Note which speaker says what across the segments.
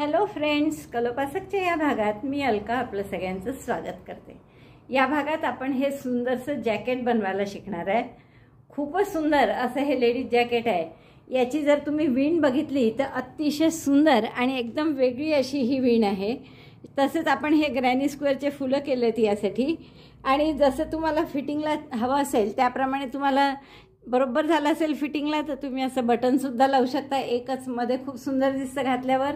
Speaker 1: Hello friends कलोपासकच्या या भागात मी अलका आपलं सगळ्यांचं स्वागत करते. या भागात आपण हे सुंदरसं जॅकेट बनवायला शिकणार आहे. खूपच सुंदर असं हे लेडीज जॅकेट आहे. याची जर तुम्ही विण बघितली तर अतिशय सुंदर आणि एकदम वेगळी अशी ही विण आहे. तसेच आपण हे ग्रॅनी स्क्वेअरचे फुलं केलेत यासाठी. आणि जसं तुम्हाला फिटिंगला हवं असेल त्याप्रमाणे तुम्हाला बरोबर झालं असेल फिटिंगला तर तुम्ही असं बटनसुद्धा लावू शकता. एकच मध्ये खूप सुंदर दिसतं घातल्यावर.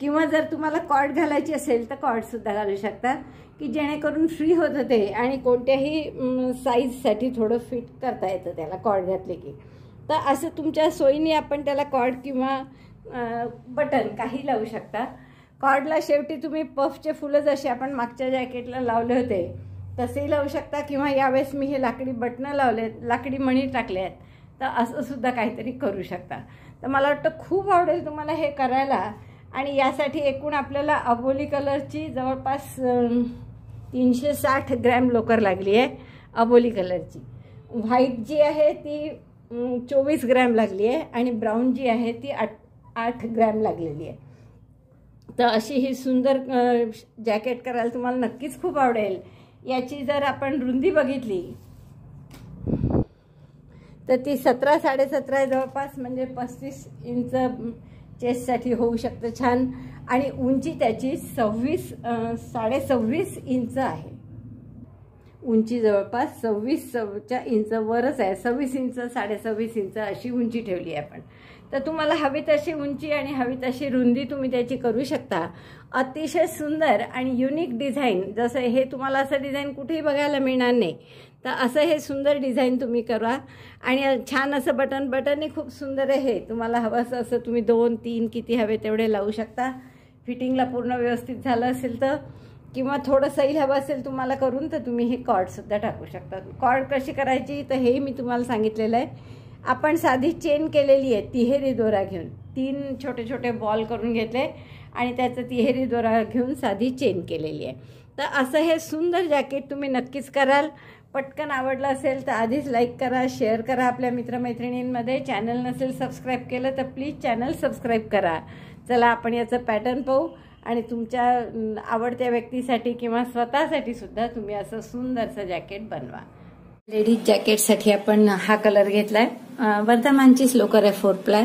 Speaker 1: किंवा जर तुम्हाला कॉर्ड घालायची असेल तर कॉर्डसुद्धा घालू शकता. की जेणेकरून फ्री होतं ते आणि कोणत्याही साईजसाठी थोडं फिट करता येतं त्याला कॉर्ड घातले की. तर असं तुमच्या सोयीने आपण त्याला कॉर्ड किंवा बटन काही लावू शकता. कॉर्डला शेवटी तुम्ही पफचे फुलं जसे आपण मागच्या जॅकेटला लावले होते तसेही लावू शकता. किंवा यावेळेस मी हे लाकडी बटणं लावले लाकडी मणी टाकले आहेत तर असंसुद्धा काहीतरी करू शकता. तर मला वाटतं खूप आवडेल तुम्हाला हे करायला. आणि यासाठी एकूण आपल्याला अबोली कलरची जवळपास तीनशे साठ ग्रॅम लोकर लागली आहे अबोली कलरची. व्हाईट जी आहे ती चोवीस ग्रॅम लागली आहे आणि ब्राऊन जी आहे ती आठ आठ ग्रॅम लागलेली आहे. तर अशी ही सुंदर जॅकेट करायला तुम्हाला नक्कीच खूप आवडेल. याची जर आपण रुंदी बघितली तर ती सतरा साडेसतरा जवळपास म्हणजे पस्तीस इंच चेस्टसाठी होऊ शकतं छान. आणि उंची त्याची सव्वीस साडे सव्वीस इंच आहे. उंची जवळपास सव्वीस सव्वीसच्या इंचवरच आहे. सव्वीस इंच साडेसव्वीस इंच अशी उंची ठेवली आहे आपण. तर तुम्हाला हवी तशी उंची आणि हवी तशी रुंदी तुम्ही त्याची करू शकता. अतिशय सुंदर आणि युनिक डिझाईन जसं हे तुम्हाला असं डिझाईन कुठेही बघायला मिळणार नाही. तर असं हे सुंदर डिझाईन तुम्ही करा. आणि छान असं बटन बटनही खूप सुंदर आहे. तुम्हाला हवं असं असं तुम्ही दोन तीन किती हवे तेवढे लावू शकता. फिटिंगला पूर्ण व्यवस्थित झालं असेल तर. किंवा थोडं सैल हवं असेल तुम्हाला करून तर तुम्ही हे कॉर्डसुद्धा टाकू शकता. कॉर्ड कशी करायची तर हेही मी तुम्हाला सांगितलेलं आहे. आपण साधी चेन केलेली आहे तिहेरी दोरा घेऊन. तीन छोटे छोटे बॉल करून घेतले आणि त्याचं तिहेरी दोरा घेऊन साधी चेन केलेली आहे. तर असं हे सुंदर जॅकेट तुम्ही नक्कीच कराल. पटकन आवडलं असेल तर आधीच लाईक करा शेअर करा आपल्या मित्रमैत्रिणींमध्ये. चॅनल नसेल सबस्क्राईब केलं तर प्लीज चॅनल सबस्क्राईब करा. चला आपण याचं पॅटर्न पाहू. आणि तुमच्या आवडत्या व्यक्तीसाठी किंवा स्वतःसाठी सुद्धा तुम्ही असं सुंदरसं जॅकेट बनवा. लेडीज जॅकेटसाठी आपण हा कलर घेतलाय. वर्धमानचीच लोकर आहे फोर प्लाय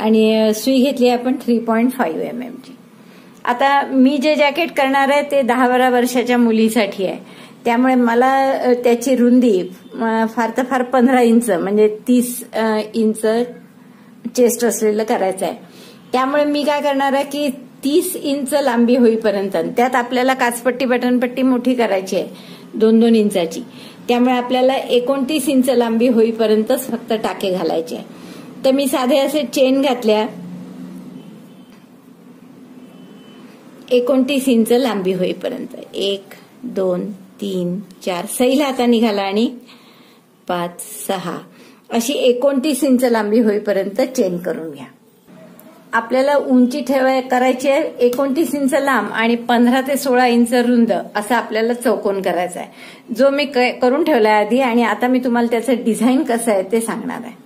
Speaker 1: आणि सुई घेतली आपण थ्री पॉईंट फाईव्ह एम एमची आता मी जे जॅकेट करणार आहे ते दहा बारा वर्षाच्या मुलीसाठी आहे. त्यामुळे मला त्याची रुंदी फार तर फार पंधरा इंच म्हणजे तीस इंच चेस्ट असलेलं करायचं आहे त्यामुळे मी काय करणार आहे की तीस इंच लांबी होईपर्यंत त्यात आपल्याला काचपट्टी बटनपट्टी मोठी करायची आहे दोन दोन इंचाची. त्यामुळे आपल्याला एकोणतीस इंच लांबी होईपर्यंतच फक्त टाके घालायचे. तर मी साधे असे चेन घातल्या. एकोणतीस इंच लांबी होईपर्यंत. एक दोन तीन चार सैल हाता निघाला आणि पाच सहा. अशी एकोणतीस इंच लांबी होईपर्यंत चेन करून घ्या. आपल्याला उंची ठेवाय करायची आहे एकोणतीस इंच लांब आणि पंधरा ते सोळा इंच रुंद असं आपल्याला चौकोन करायचा आहे. जो मी करून ठेवलाय आधी आणि आता मी तुम्हाला त्याचं डिझाईन कसं आहे ते सांगणार आहे.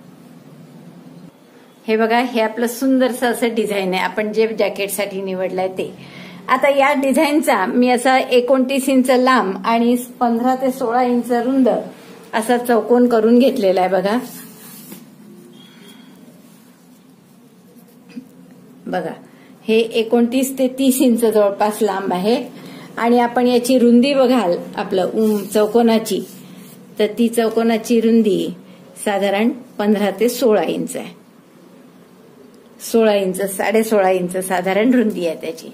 Speaker 1: हे बघा हे आपलं सुंदरसं असं डिझाईन आहे. आपण जे जॅकेटसाठी निवडलंय ते. आता या डिझाईनचा मी असा एकोणतीस इंच लांब आणि पंधरा ते सोळा इंच रुंद असा चौकोन करून घेतलेला आहे बघा. बघा हे एकोणतीस ते तीस इंच जवळपास लांब आहे. आणि आपण याची रुंदी बघाल आपलं चौकोनाची. तर ती चौकोनाची रुंदी साधारण पंधरा ते सोळा इंच आहे. सोळा इंच साडे सोळा इंच साधारण रुंदी आहे त्याची.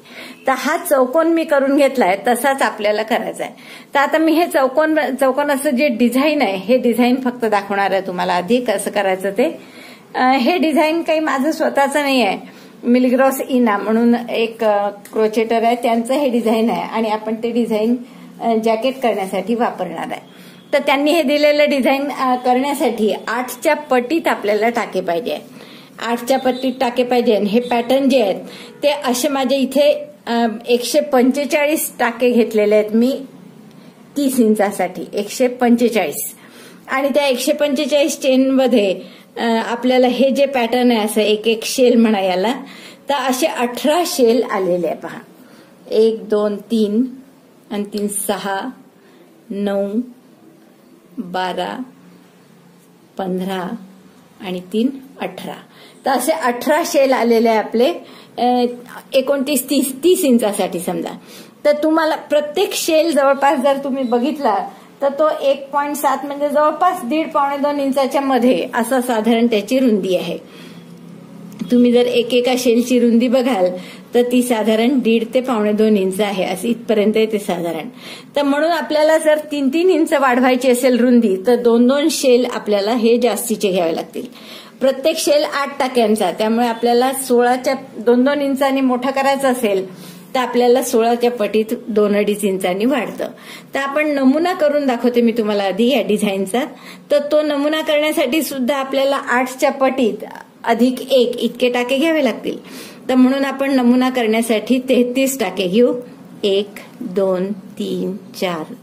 Speaker 1: तर हा चौकोन मी करून घेतलाय तसाच आपल्याला करायचा आहे तर आता मी हे चौकोन चौकोनाचं जे डिझाईन आहे हे डिझाईन फक्त दाखवणार आहे तुम्हाला आधी कसं करायचं ते. हे डिझाईन काही माझं स्वतःचं नाही आहे मिलग्रॉस इना म्हणून एक क्रोचेटर आहे त्यांचं हे डिझाईन आहे आणि आपण ते डिझाईन जॅकेट करण्यासाठी वापरणार आहे. तर त्यांनी हे दिलेलं डिझाईन करण्यासाठी आठच्या पटीत आपल्याला टाके पाहिजे आठच्या पट्टीत टाके पाहिजे. हे पॅटर्न जे आहेत ते असे माझे इथे एकशे पंचेचाळीस टाके घेतलेले आहेत मी तीस इंचासाठी. एकशे पंचेचाळीस. आणि त्या एकशे पंचेचाळीस चेनमध्ये आपल्याला हे जे पॅटर्न आहे असं एक एक शेल म्हणा याला तर असे अठरा शेल आलेले आहे पहा. एक दोन तीन आणि तीन सहा नऊ बारा पंधरा आणि तीन अठरा. तर असे अठरा शेल आलेले आहे आपले. एकोणतीस तीस तीस इंचासाठी समजा. तर तुम्हाला प्रत्येक शेल जवळपास जर तुम्ही बघितला तर तो एक पॉईंट सात म्हणजे जवळपास दीड पावणे दोन इंचाच्या मध्ये असं साधारण त्याची रुंदी आहे. तुम्ही जर एकेका शेलची रुंदी बघाल तर ती साधारण दीड ते पावणे दोन इंच आहे. असं इथपर्यंत येते साधारण. तर म्हणून आपल्याला जर तीन तीन इंच वाढवायची असेल रुंदी तर दोन दोन शेल आपल्याला हे जास्तीचे घ्यावे लागतील. प्रत्येक शेल आठ टाक्यांचा. त्यामुळे आपल्याला सोळाच्या दोन दोन इंचांनी मोठा करायचा असेल तर आपल्याला सोळाच्या पटीत दोन अडीच इंचांनी वाढतं. तर आपण नमुना करून दाखवते मी तुम्हाला आधी या डिझाईनचा तर तो नमुना करण्यासाठी सुद्धा आपल्याला आठच्या पटीत अधिक एक इतके टाके घ्यावे लागतील. तर म्हणून आपण नमुना करण्यासाठी तेहतीस टाके घेऊ. एक दोन तीन चार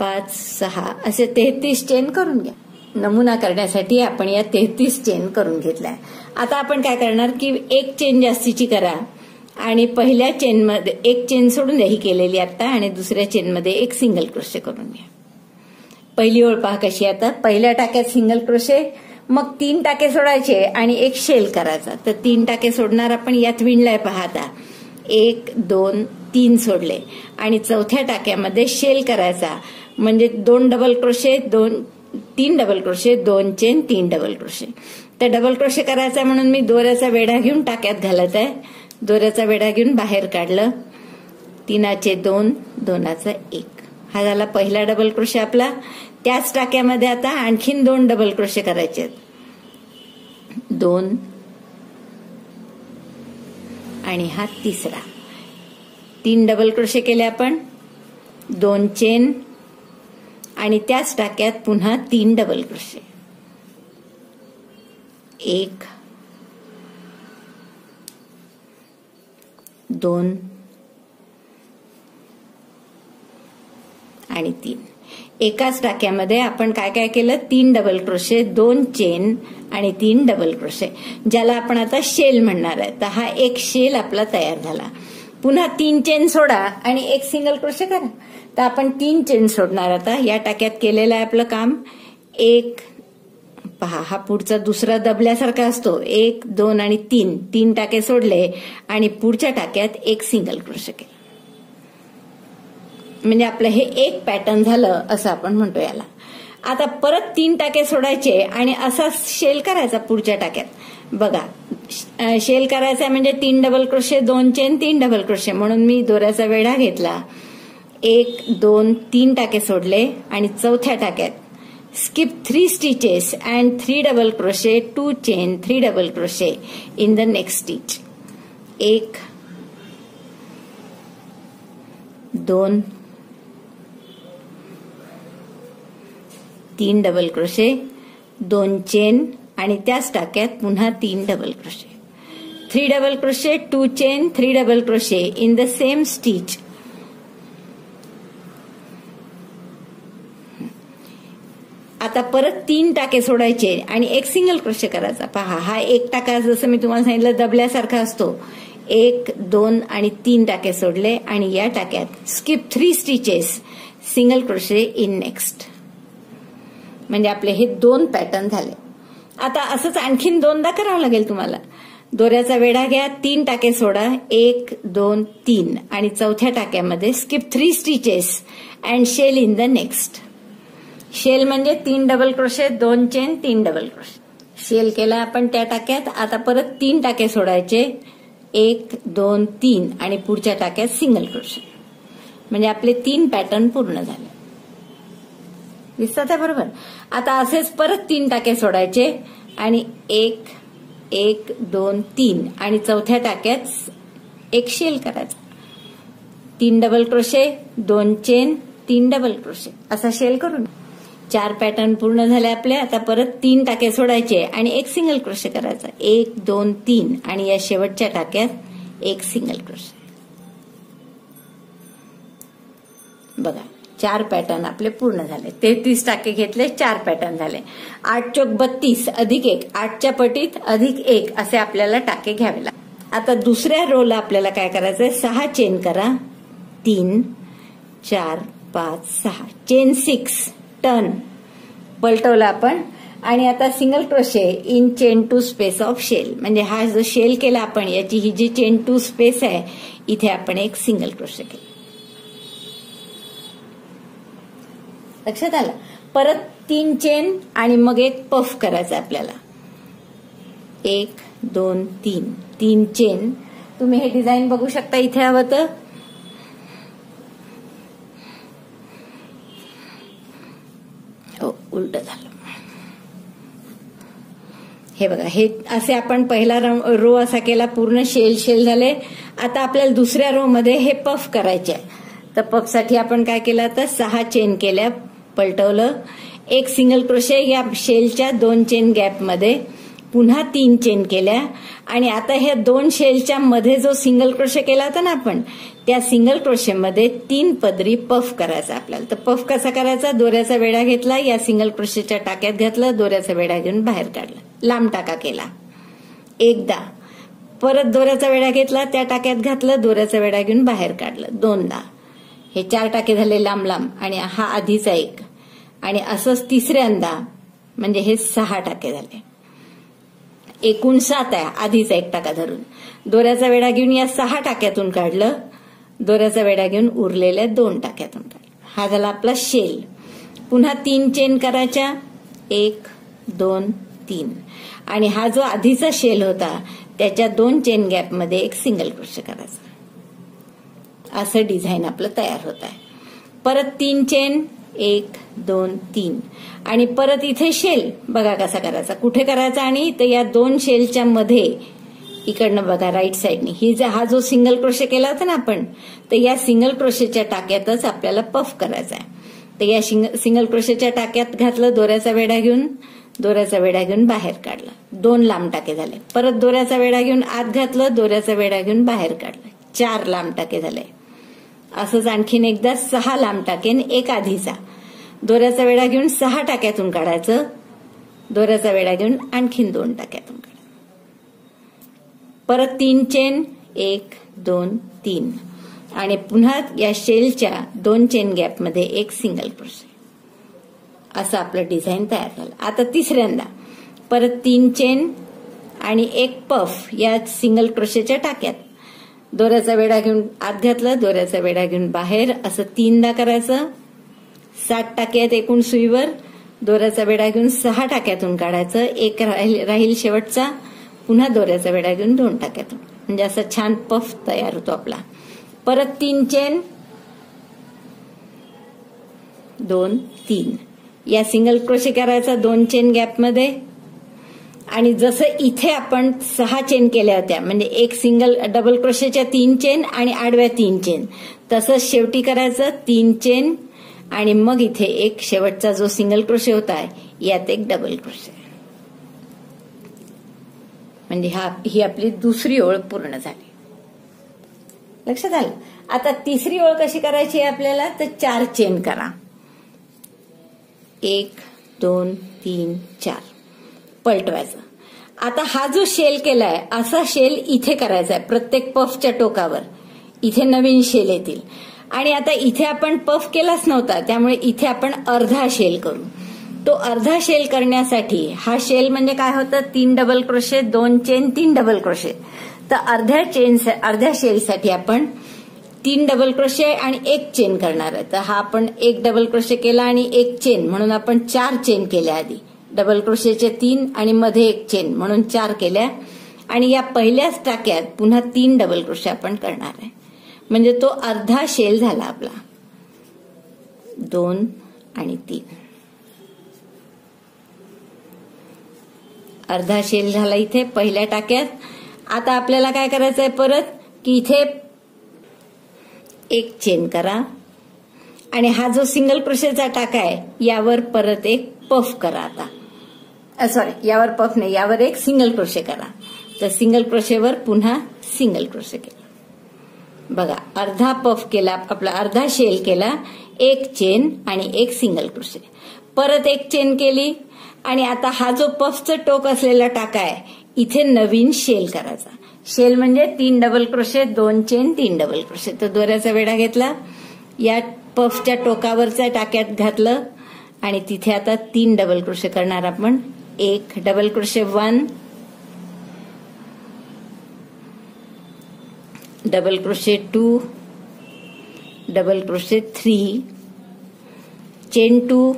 Speaker 1: पाच सहा. असे तेहतीस चेन करून घ्या. नमुना करण्यासाठी आपण या तेहतीस चेन करून घेतल्या. आता आपण काय करणार की एक चेन जास्तीची करा आणि पहिल्या चेनमध्ये एक चेन सोडून द्या ही केलेली आता आणि दुसऱ्या चेनमध्ये एक सिंगल क्रोशे करून घ्या. पहिली ओळ पहा कशी आता. पहिल्या टाक्यात सिंगल क्रोशे मग तीन टाके सोडायचे आणि एक शेल करायचा. तर तीन टाके सोडणार आपण यात विणलाय पाहता एक दोन तीन सोडले. आणि चौथ्या टाक्यामध्ये शेल करायचा. म्हणजे दोन डबल क्रोशे दोन तीन डबल क्रोशे दोन चेन तीन डबल क्रोशे तर डबल क्रोशे करायचा म्हणून मी दोऱ्याचा वेढा घेऊन टाक्यात घालत आहे दोऱ्याचा वेढा घेऊन बाहेर काढलं. तीनाचे दोन दोनाचा एक. हा झाला पहिला डबल क्रोशे आपला. त्याच टाक्यामध्ये आता आणखीन दोन डबल क्रोशे करायचे आहेत. दोन आणि हा तिसरा. तीन डबल क्रोशे केले आपण. दोन चेन आणि त्याच टाक्यात पुन्हा तीन डबल क्रोशे एक दोन आणि तीन. एकाच टाक्यामध्ये आपण काय काय केलं? तीन डबल क्रोशे दोन चेन आणि तीन डबल क्रोशे ज्याला आपण आता शेल म्हणणार आहे. तर हा एक शेल आपला तयार झाला. पुन्हा तीन चेन सोडा आणि एक सिंगल क्रोशे करा. तर आपण तीन चेन सोडणार आता. या टाक्यात केलेलं आहे आपलं काम. एक पहा हा पुढचा दुसरा दबल्यासारखा असतो. एक दोन आणि तीन. तीन टाके सोडले आणि पुढच्या टाक्यात एक सिंगल क्रोशे केलं. म्हणजे आपलं हे एक पॅटर्न झालं असं आपण म्हणतो याला. आता परत तीन टाके सोडायचे आणि असा शेल करायचा पुढच्या टाक्यात. बघा शेल करायचा म्हणजे तीन डबल क्रोशे दोन चेन तीन डबल क्रोशे म्हणून मी दोऱ्याचा वेढा घेतला. एक दोन तीन टाके सोडले आणि चौथ्या टाक्यात skip three stitches and three double crochet two chain three double crochet in the next stitch एक दोन तीन डबल क्रोशे दोन चेन आणि त्याच टाक्यात पुन्हा तीन double crochet three double crochet two chain three double crochet in the same stitch आता परत तीन टाके सोडायचे आणि एक सिंगल क्रोशे करायचा. पहा हा एक टाका जसं मी तुम्हाला सांगितलं दबल्यासारखा असतो. एक दोन आणि तीन टाके सोडले आणि या टाक्यात skip three stitches single crochet in next म्हणजे आपले हे दोन पॅटर्न झाले. आता असंच आणखीन दोनदा करावं लागेल तुम्हाला. दोऱ्याचा वेढा घ्या तीन टाके सोडा एक दोन तीन. आणि चौथ्या टाक्यामध्ये skip three stitches and shell in the next shell म्हणजे तीन डबल क्रोशे दोन चेन तीन डबल क्रोशे शेल केला आपण त्या टाक्यात. आता परत तीन टाके सोडायचे. एक दोन तीन. आणि पुढच्या टाक्यात सिंगल क्रोशे म्हणजे आपले तीन पॅटर्न पूर्ण झाले. दिसतात बरोबर. आता असेच परत तीन टाके सोडायचे आणि एक एक दोन तीन. आणि चौथ्या टाक्यात एक शेल करायचा. तीन डबल क्रोशे दोन चेन तीन डबल क्रोशे असा शेल करून. चार पॅटर्न पूर्ण झाले आपले आता परत तीन टाके सोडायचे आणि एक सिंगल क्रोशे करायचा. एक दोन तीन. आणि या शेवटच्या टाक्यात एक सिंगल क्रोशे बघा. चार पॅटर्न आपले पूर्ण झाले. तेहतीस टाके घेतले चार पॅटर्न झाले. आठ चोक बत्तीस अधिक एक आठच्या पटीत अधिक एक असे आपल्याला टाके घ्यावे लागतात आता दुसऱ्या रोला आपल्याला काय करायचं आहे सहा चेन करा. तीन चार पाच सहा. चेन सिक्स टर्न पलटवला आपण. आणि आता single crochet in chain two space of shell म्हणजे हा जो शेल केला आपण याची ही जी चेन टू स्पेस आहे इथे आपण एक सिंगल क्रोशे केला. लक्षात आलं? परत तीन चेन आणि मग एक पफ करायचा आपल्याला. एक दोन तीन. तीन चेन तुम्ही हे डिझाईन बघू शकता इथे हवं तर. हो उलट झालं. हे बघा हे असे आपण पहिला रो असा केला पूर्ण शेल शेल झाले. आता आपल्याला दुसऱ्या रो मध्ये हे पफ करायचे तर पफसाठी आपण काय केलं? तर सहा चेन केल्या. पलटवलं. एक सिंगल क्रोशे या शेलच्या दोन चेन गॅपमध्ये पुन्हा तीन चेन केल्या. आणि आता ह्या दोन शेलच्या मध्ये जो सिंगल क्रोशे केला होता ना आपण त्या सिंगल क्रोशेमध्ये तीन पदरी पफ करायचा आपल्याला. तर पफ कसा करायचा? दोऱ्याचा वेढा घेतला या सिंगल क्रोशेच्या टाक्यात घातलं दोऱ्याचा वेढा घेऊन बाहेर काढला. लांब टाका केला. एकदा. परत दोऱ्याचा वेढा घेतला त्या टाक्यात घातलं दोऱ्याचा वेढा घेऊन बाहेर काढलं. दोनदा. हे चार टाके झाले लांब लांब. आणि हा आधीचा एक. आणि असंच तिसऱ्यांदा म्हणजे हे सहा टाके झाले. एकूण सात आहे आधीचा एक टाका धरून. दोऱ्याचा वेढा घेऊन या सहा टाक्यातून काढलं दोऱ्याचा वेढा घेऊन उरलेल्या दोन टाक्यातून काढलं. हा झाला आपला शेल. पुन्हा तीन चेन करायच्या. एक दोन तीन. आणि हा जो आधीचा शेल होता त्याच्या दोन चेन गॅपमध्ये एक सिंगल क्रोश करायचा. असं डिझाईन आपलं तयार होत आहे. परत तीन चेन. एक दोन तीन. आणि परत इथे शेल बघा कसा करायचा. कुठे करायचा आणि तर या दोन शेलच्या मध्ये इकडनं बघा राईट साईडनी ही जे हा जो सिंगल क्रोशे केला होता ना आपण तर या सिंगल क्रोशेच्या टाक्यातच आपल्याला पफ करायचा आहे. तर या सिंगल क्रोशेच्या टाक्यात घातलं दोऱ्याचा वेढा घेऊन दोऱ्याचा वेढा घेऊन बाहेर काढला. दोन लांब टाके झाले. परत दोऱ्याचा वेढा घेऊन आत घातलं दोऱ्याचा वेढा घेऊन बाहेर काढलं. चार लांब टाके झाले. असंच आणखीन एकदा सहा लांब टाकेन एक आधीचा. दोऱ्याचा वेढा घेऊन सहा टाक्यातून काढायचं. दोऱ्याचा वेढा घेऊन आणखीन दोन टाक्यातून काढायचं. परत तीन चेन एक दोन तीन. आणि पुन्हा या शेलच्या दोन चेन गॅपमध्ये एक सिंगल क्रोशे असं आपलं डिझाईन तयार झालं. आता तिसऱ्यांदा. परत तीन चेन आणि एक पफ या सिंगल क्रोशेच्या टाक्यात. दोऱ्याचा वेढा घेऊन आत घातलं दोऱ्याचा वेढा घेऊन बाहेर. असं तीनदा करायचं. सात टाक्यात एकूण सुईवर दोऱ्याचा वेढा घेऊन सहा टाक्यातून काढायचं. एक राहील राहील शेवटचा पुन्हा दोऱ्याचा वेढा घेऊन दोन टाक्यातून. म्हणजे असा छान पफ तयार होतो आपला. परत तीन चेन. दोन तीन. या सिंगल क्रोशे करायचा दोन चेन गॅपमध्ये आणि जसं इथे आपण सहा चेन केल्या होत्या म्हणजे एक सिंगल डबल क्रोशेच्या तीन चेन आणि आडव्या तीन चेन तसंच शेवटी करायचं तीन चेन आणि मग इथे एक शेवटचा जो सिंगल क्रोशे होता यात एक डबल क्रोशे म्हणजे हा ही आपली दुसरी ओळ पूर्ण झाली. लक्षात आलं? आता तिसरी ओळ कशी करायची आपल्याला? तर चार चेन करा. एक दोन तीन चार. पलटवायचं. आता हा जो शेल केलाय असा शेल इथे करायचा आहे प्रत्येक पफच्या टोकावर. इथे नवीन शेल येतील. आणि आता इथे आपण पफ केलाच नव्हता त्यामुळे इथे आपण अर्धा शेल करू. तो अर्धा शेल करण्यासाठी हा शेल म्हणजे काय होतं? तीन डबल क्रोशे दोन चेन तीन डबल क्रोशे तर अर्ध्या चेन अर्ध्या शेलसाठी आपण तीन डबल क्रोशे आणि एक चेन करणार आहे. तर हा आपण एक डबल क्रोशे केला आणि एक चेन म्हणून आपण चार चेन केल्या आधी. डबल क्रोशेचे तीन आणि मध्ये एक चेन म्हणून चार केल्या. आणि या पहिल्याच टाक्यात पुन्हा तीन डबल क्रोशे आपण करणार आहे. म्हणजे तो अर्धा शेल झाला आपला. दोन आणि तीन. अर्धा शेल झाला इथे पहिल्या टाक्यात. आता आपल्याला काय करायचंय परत? की इथे एक चेन करा. आणि हा जो सिंगल क्रोशेचा टाका आहे यावर परत एक पफ करा आता. सॉरी यावर पफ नाही यावर एक सिंगल क्रोशे करा. तर सिंगल क्रोशेवर पुन्हा सिंगल क्रोशे केला. बघा अर्धा पफ केला आपला अर्धा शेल केला एक चेन आणि एक सिंगल क्रोशे परत एक चेन केली आणि आता हा जो पफचं टोक असलेला टाका आहे इथे नवीन शेल करायचा. शेल म्हणजे तीन डबल क्रोशे दोन चेन तीन डबल क्रोशे तर दोऱ्याचा वेढा घेतला या पफच्या टोकावरच्या टाक्यात घातलं आणि तिथे आता तीन डबल क्रोशे करणार आपण. एक double crochet one double crochet two double crochet three chain two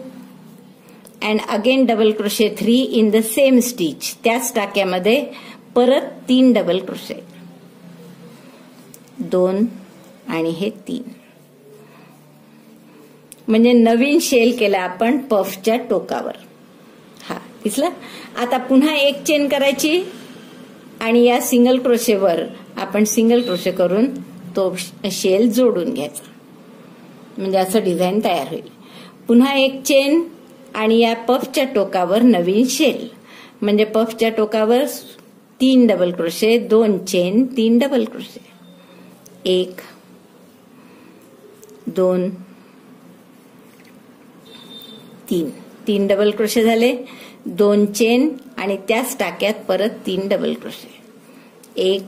Speaker 1: and again double crochet three in the same stitch त्याच टाक्यामध्ये परत तीन डबल क्रोशे दोन आणि हे तीन. म्हणजे नवीन शेल केला आपण पफच्या टोकावर. दिसला? आता पुन्हा एक चेन करायची आणि या सिंगल क्रोशेवर आपण सिंगल क्रोशे करून तो शेल जोडून घ्यायचा. म्हणजे असं डिझाईन तयार होईल. पुन्हा एक चेन आणि या पफच्या टोकावर नवीन शेल म्हणजे पफच्या टोकावर तीन डबल क्रोशे दोन चेन तीन डबल क्रोशे एक दोन तीन. तीन डबल क्रोशे झाले. दोन चेन आणि त्याच टाक्यात परत तीन डबल क्रोशे एक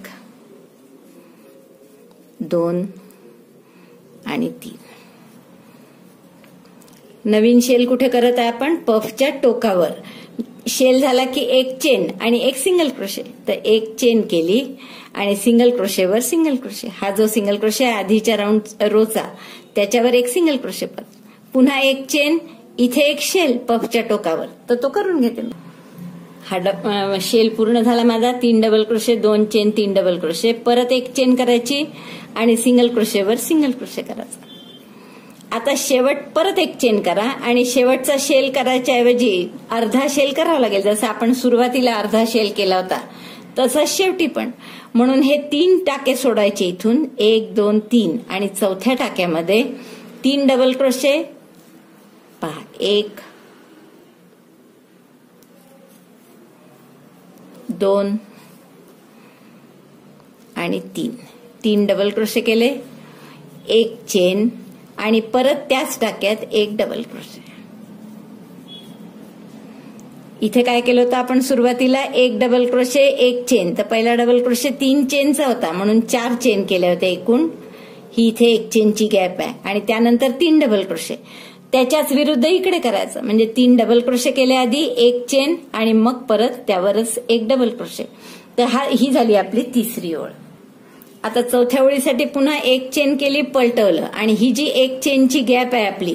Speaker 1: दोन आणि तीन. नवीन शेल कुठे करत आहे आपण? पफच्या टोकावर. शेल झाला की एक चेन आणि एक सिंगल क्रोशे तर एक चेन केली आणि सिंगल क्रोशेवर सिंगल क्रोशे हा जो सिंगल क्रोशे आहे आधीच्या राऊंड रोचा त्याच्यावर एक सिंगल क्रोशे पद. पुन्हा एक चेन इथे एक शेल पफच्या टोकावर. तर तो करून घेते हा शेल पूर्ण झाला माझा. तीन डबल क्रोशे दोन चेन तीन डबल क्रोशे परत एक चेन करायची आणि सिंगल क्रोशेवर सिंगल क्रोशे करायचा. आता शेवट परत एक चेन करा आणि शेवटचा शेल करायच्या ऐवजी अर्धा शेल करावा लागेल. जसं आपण सुरुवातीला अर्धा शेल केला होता तसंच शेवटी पण. म्हणून हे तीन टाके सोडायचे इथून. एक दोन तीन आणि चौथ्या टाक्यामध्ये तीन डबल क्रोशे पहा एक. दोन. आणि तीन. तीन डबल क्रोशे केले. एक चेन आणि परत त्याच टाक्यात एक डबल क्रोशे इथे काय केलं होतं आपण सुरुवातीला? एक डबल क्रोशे एक चेन तर पहिला डबल क्रोशे तीन चेनचा होता. म्हणून चार चेन केले होते एकूण. ही इथे एक चेनची गॅप आहे. आणि त्यानंतर तीन डबल क्रोशे त्याच्याच विरुद्ध इकडे करायचं. म्हणजे तीन डबल क्रोशे केले आधी एक चेन आणि मग परत त्यावरच एक डबल क्रोशे तर हा ही झाली आपली तिसरी ओळ. आता चौथ्या ओळीसाठी पुन्हा एक चेन केली पलटवलं. आणि ही जी एक चेनची गॅप आहे आपली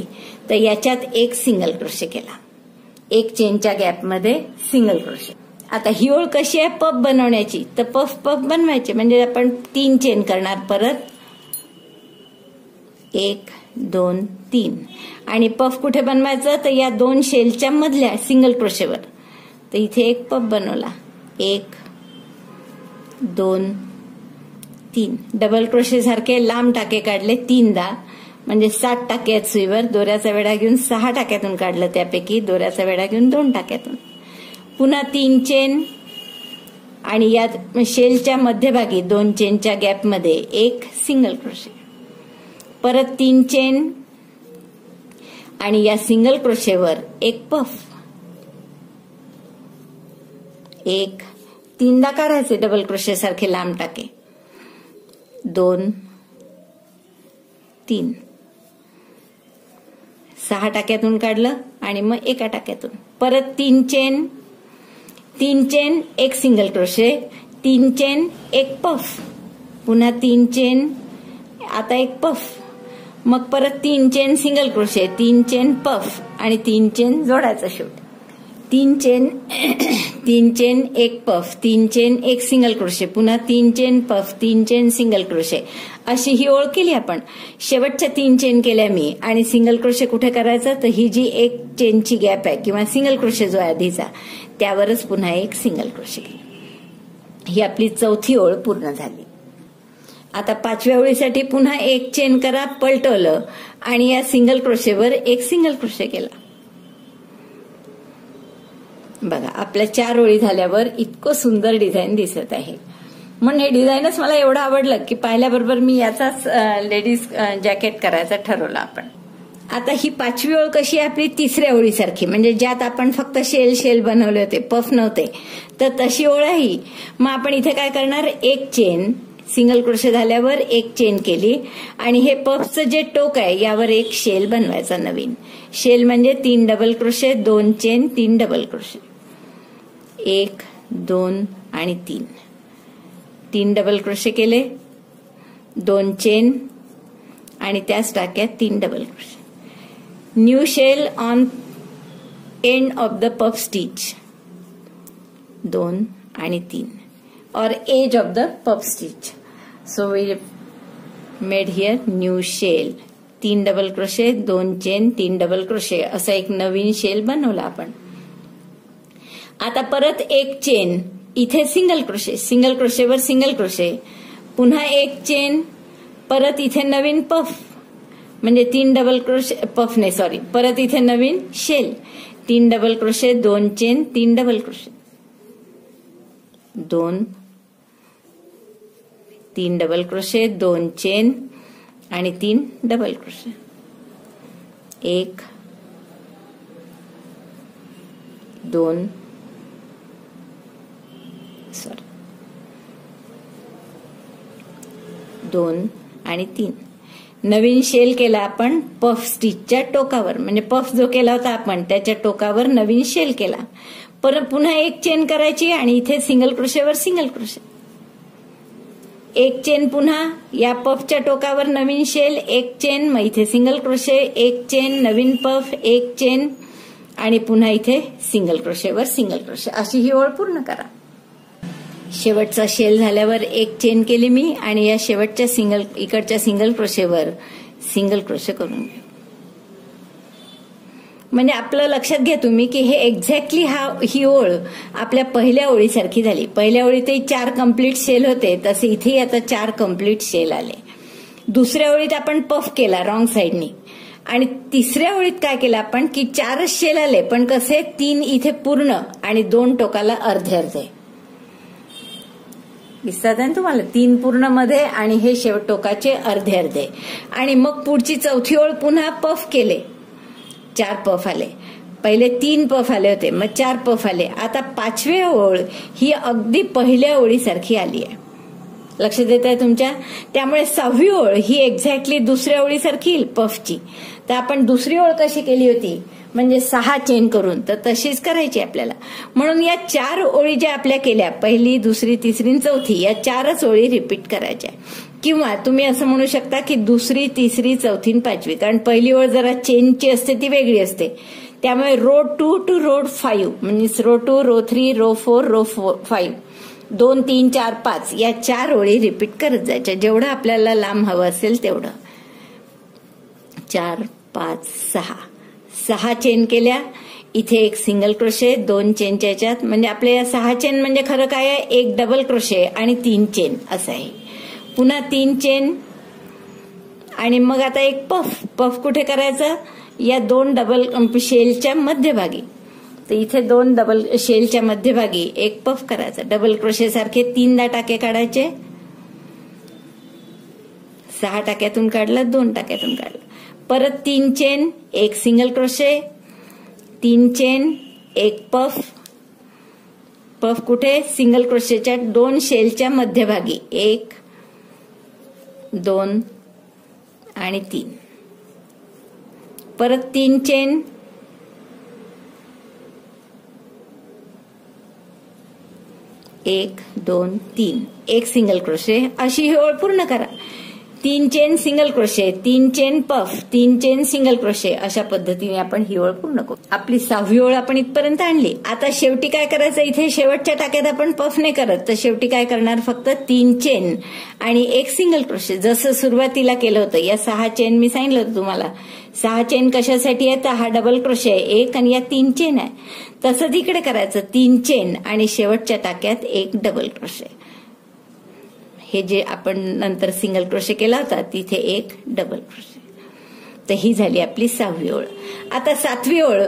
Speaker 1: तर याच्यात एक सिंगल क्रोशे केला. एक चेनच्या गॅपमध्ये सिंगल क्रोशे आता ही ओळ कशी आहे? पफ बनवण्याची. तर पफ पफ बनवायची. म्हणजे आपण तीन चेन करणार परत. एक दोन तीन. आणि पफ कुठे बनवायचं? तर या दोन शेलच्या मधल्या सिंगल क्रोशेवर तर इथे एक पफ बनवला. एक दोन तीन. डबल क्रोशे सारखे लांब टाके काढले तीनदा. म्हणजे सात टाके आहेत सुईवर. दोऱ्याचा वेढा घेऊन सहा टाक्यातून काढलं त्यापैकी. दोऱ्याचा वेढा घेऊन दोन टाक्यातून. पुन्हा तीन चेन आणि या शेलच्या मध्यभागी दोन चेनच्या गॅपमध्ये एक सिंगल क्रोशे परत तीन चेन आणि या सिंगल क्रोशेवर एक पफ एक. तीनदा काढायचे डबल क्रोशे सारखे लांब टाके. दोन. तीन. सहा टाक्यातून काढलं आणि मग एका टाक्यातून. परत तीन चेन तीन चेन एक सिंगल क्रोशे तीन चेन एक पफ पुन्हा तीन चेन आता एक पफ मग परत तीन चेन सिंगल क्रोशे तीन चेन पफ आणि तीन चेन जोडायचा शेवट तीन चेन तीन चेन एक पफ तीन चेन एक सिंगल क्रोशे पुन्हा तीन चेन पफ तीन चेन सिंगल क्रोशे अशी ही ओळ केली आपण. शेवटच्या तीन चेन केल्या मी आणि सिंगल क्रोशे कुठे करायचं? तर ही जी एक चेनची गॅप आहे किंवा सिंगल क्रोशे जो आहे आधीचा त्यावरच पुन्हा एक सिंगल क्रोशे केली. ही आपली चौथी ओळ पूर्ण झाली. आता पाचव्या ओळीसाठी पुन्हा एक चेन करा पलटवलं. आणि या सिंगल क्रोशेवर एक सिंगल क्रोशे केला. बघा आपल्या चार ओळी झाल्यावर इतकं सुंदर डिझाईन दिसत आहे. म्हणून हे डिझाईनच मला एवढं आवडलं की पाहिल्याबरोबर मी याचाच लेडीज जॅकेट करायचा ठरवलं आपण. आता ही पाचवी ओळ कशी आहे आपली? तिसऱ्या ओळीसारखी. म्हणजे ज्यात आपण फक्त शेल शेल बनवले होते पफ नव्हते. तर तशी ओळ आहे मग आपण इथे काय करणार? एक चेन सिंगल क्रोशे झाल्यावर एक चेन केली. आणि हे पफचं जे टोक आहे यावर एक शेल बनवायचा नवीन. शेल म्हणजे तीन डबल क्रोशे दोन चेन तीन डबल क्रोशे एक दोन आणि तीन. तीन डबल क्रोशे केले. दोन चेन आणि त्याच टाक्यात तीन double crochet new shell on end of the puff stitch दोन आणि तीन. और edge of the puff stitch so we made here new shell तीन डबल क्रोशे दोन चेन तीन डबल क्रोशे असा एक नवीन शेल बनवला आपण. आता परत एक चेन इथे सिंगल क्रोशे सिंगल क्रोशेवर सिंगल क्रोशे पुन्हा एक चेन परत इथे नवीन पफ म्हणजे तीन डबल क्रोशे पफ नाही सॉरी परत इथे नवीन शेल तीन डबल क्रोशे दोन चेन तीन डबल क्रोशे दोन तीन डबल क्रोशे दोन चेन आणि तीन डबल क्रोशे एक दोन सॉरी दोन आणि तीन. नवीन शेल केला आपण पफ स्टिचच्या टोकावर. म्हणजे पफ जो केला होता आपण त्याच्या टोकावर नवीन शेल केला. परत पुन्हा एक चेन करायची आणि इथे सिंगल क्रोशेवर सिंगल क्रोशे एक चेन पुन्हा या पफच्या टोकावर नवीन शेल एक चेन मग इथे सिंगल क्रोशे एक चेन नवीन पफ एक चेन आणि पुन्हा इथे सिंगल क्रोशेवर सिंगल क्रोशे अशी ही ओळ पूर्ण करा. शेवटचा शेल झाल्यावर एक चेन केली मी आणि या शेवटच्या सिंगल इकडच्या सिंगल क्रोशेवर सिंगल क्रोशे करून म्हणजे आपलं लक्षात घ्या तुम्ही की हे एक्झॅक्टली हा ही ओळ आपल्या पहिल्या ओळीसारखी झाली. पहिल्या ओळीतही चार कंप्लीट शेल होते तसे इथेही आता चार कंप्लीट शेल आले. दुसऱ्या ओळीत आपण पफ केला रॉंग साईडनी आणि तिसऱ्या ओळीत काय केलं आपण की चारच शेल आले पण कसे? तीन इथे पूर्ण आणि दोन टोकाला अर्धे अर्धे. दिसतात ना तुम्हाला? तीन पूर्णमध्ये आणि हे शेवट टोकाचे अर्धे अर्धे. आणि मग पुढची चौथी ओळ पुन्हा पफ केले. चार पफ आले. पहिले तीन पफ आले होते मग चार पफ आले. आता पाचव्या ओळ ही अगदी पहिल्या ओळीसारखी आली आहे. लक्ष देत आहे तुमच्या? त्यामुळे सहावी ओळ ही एक्झॅक्टली दुसऱ्या ओळीसारखी येईल पफची. तर आपण दुसरी ओळ कशी केली होती? म्हणजे सहा चेन करून. तर तशीच करायची आपल्याला. म्हणून या चार ओळी ज्या आपल्या केल्या पहिली दुसरी तिसरी चौथी या चारच ओळी रिपीट करायच्या. किंवा तुम्ही असं म्हणू शकता की दुसरी तिसरी चौथी पाचवी. कारण पहिली ओळ जरा चेनची असते ती वेगळी असते. त्यामुळे row two to row five म्हणजे row two row three row four row four five दोन तीन चार पाच या चार ओळी रिपीट करत जायच्या. जेवढं आपल्याला लांब हवं असेल तेवढं. चार पाच सहा. सहा चेन केल्या. इथे एक सिंगल क्रोशे दोन चेनच्या याच्यात. म्हणजे आपल्या या सहा चेन म्हणजे खरं काय आहे? एक डबल क्रोशे आणि तीन चेन असं आहे. पुन्हा तीन चेन आणि मग आता एक पफ पफ कुठे करायचं? या दोन डबल शेलच्या मध्यभागी. तर इथे दोन डबल शेलच्या मध्यभागी एक पफ करायचा. डबल क्रोशे सारखे तीनदा टाके काढायचे. सहा टाक्यातून काढलं दोन टाक्यातून काढलं. परत तीन चेन एक सिंगल क्रोशे तीन चेन एक पफ पफ कुठे? सिंगल क्रोशेच्या दोन शेलच्या मध्यभागी. एक दोन आणि तीन. परत तीन चेन एक दोन तीन. एक सिंगल क्रोशे अशी ही ओळ पूर्ण करा. तीन चेन सिंगल क्रोशे तीन चेन पफ तीन चेन सिंगल क्रोशे अशा पद्धतीने आपण ही ओळ पूर्ण करू. आपली सहावी ओळ आपण इथपर्यंत आणली. आता शेवटी काय करायचं? इथे शेवटच्या टाक्यात आपण पफ नाही करत. तर शेवटी काय करणार? फक्त तीन चेन आणि एक सिंगल क्रोशे जसं सुरुवातीला केलं होतं या सहा चेन मी सांगितलं होतं तुम्हाला. सहा चेन कशासाठी आहे तर हा डबल क्रोशे आहे. एक आणि या तीन चेन आहे. तसं तिकडे करायचं. तीन चेन आणि शेवटच्या टाक्यात एक डबल क्रोशे हे जे आपण नंतर सिंगल क्रोशे केला होता तिथे एक डबल क्रोशे तर ही झाली आपली सहावी ओळ. आता सातवी ओळ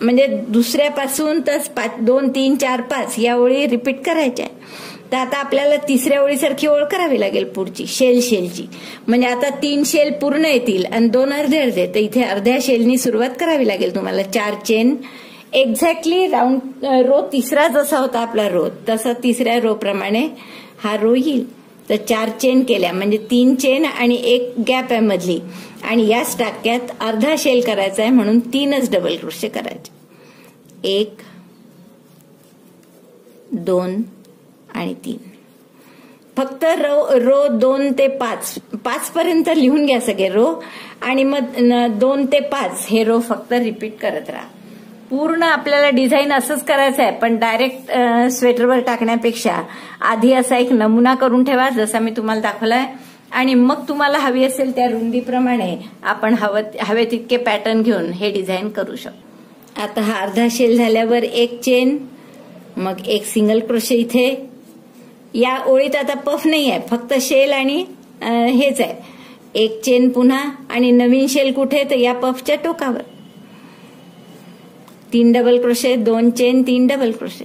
Speaker 1: म्हणजे दुसऱ्यापासून तर पाच दोन तीन चार पाच या ओळी रिपीट करायच्या तर आता आपल्याला तिसऱ्या ओळीसारखी ओळ करावी लागेल पुढची शेल शेलची म्हणजे आता तीन शेल पूर्ण येतील आणि दोन अर्धे अर्धे. तर इथे अर्ध्या शेलनी सुरुवात करावी लागेल तुम्हाला. चार चेन एक्झॅक्टली राऊंड रो तिसरा जसा होता आपला रो तसा तिसऱ्या रो प्रमाणे हा रो येईल. तर चार चेन केल्या. म्हणजे तीन चेन आणि एक गॅप आहे मधली. आणि याच टाक्यात अर्धा शेल करायचा आहे म्हणून तीनच डबल क्रोशे करायचे. एक दोन आणि तीन. फक्त रो रो दोन ते पाच. पाच पर्यंत लिहून घ्या सगळे रो आणि मग दोन ते पाच हे रो फक्त रिपीट करत राहा. पूर्ण आपल्याला डिझाईन असंच करायचं आहे पण डायरेक्ट स्वेटरवर टाकण्यापेक्षा आधी असा एक नमुना करून ठेवा जसा मी तुम्हाला दाखवलाय. आणि मग तुम्हाला हवी असेल त्या रुंदीप्रमाणे आपण हवं हवे तितके पॅटर्न घेऊन हे डिझाईन करू शकतो. आता हा अर्धा शेल झाल्यावर एक चेन मग एक सिंगल क्रोशे इथे. या ओळीत आता पफ नाही आहे फक्त शेल आणि हेच आहे. एक चेन पुन्हा आणि नवीन शेल कुठे तर या पफच्या टोकावर. तीन डबल क्रोशे दोन चेन तीन डबल क्रोशे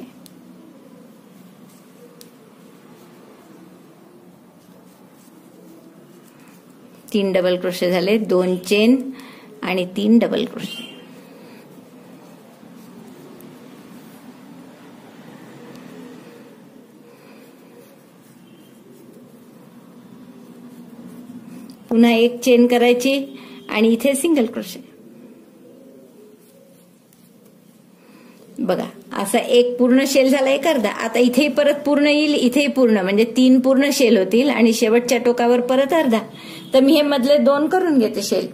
Speaker 1: तीन डबल क्रोशे झाले दोन चेन आणि तीन डबल क्रोशे पुन्हा एक चेन करायची आणि इथे सिंगल क्रोशे बघा असा एक पूर्ण शेल झाला एक अर्धा आता इथेही परत पूर्ण येईल इथेही पूर्ण. म्हणजे तीन पूर्ण शेल होतील आणि शेवटच्या टोकावर परत अर्धा. तर मी हे मधले दोन करून घेते शेल.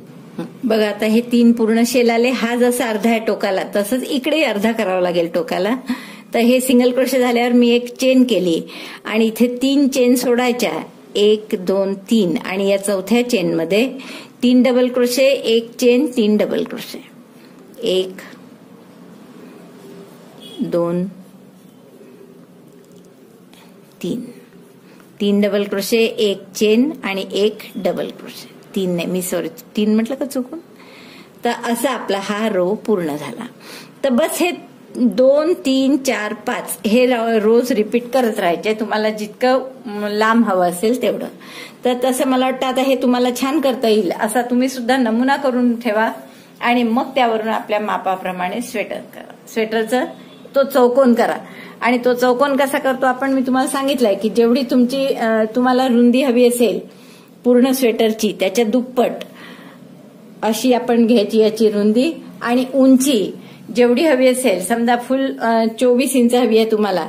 Speaker 1: बघा आता हे तीन पूर्ण शेल आले. हा जसा अर्धा आहे टोकाला तसंच इकडे अर्धा करावा लागेल टोकाला. तर हे सिंगल क्रोशे झाल्यावर मी एक चेन केली. आणि इथे तीन चेन सोडायच्या. एक दोन तीन. आणि या चौथ्या चेनमध्ये तीन डबल क्रोशे एक चेन तीन डबल क्रोशे एक दोन. तीन. तीन डबल क्रोशे एक चेन आणि एक डबल क्रोशे तीन नाही मी सॉरी तीन म्हटलं का चुकून? तर असा आपला हा रो पूर्ण झाला. तर बस हे दोन तीन चार पाच हे रोज रिपीट करत राहायचे. तुम्हाला जितकं लांब हवं असेल तेवढं. तर तसं मला वाटतं आता हे तुम्हाला छान करता येईल. असा तुम्ही सुद्धा नमुना करून ठेवा आणि मग त्यावरून आपल्या मापाप्रमाणे स्वेटर करा. स्वेटरचं तो चौकोन करा. आणि तो चौकोन कसा करतो? आपण मी तुम्हाला सांगितलंय की जेवढी तुमची तुम्हाला रुंदी हवी असेल पूर्ण स्वेटरची त्याच्या दुप्पट अशी आपण घ्यायची याची रुंदी. आणि उंची जेवढी हवी असेल समजा फुल चोवीस इंच हवी आहे तुम्हाला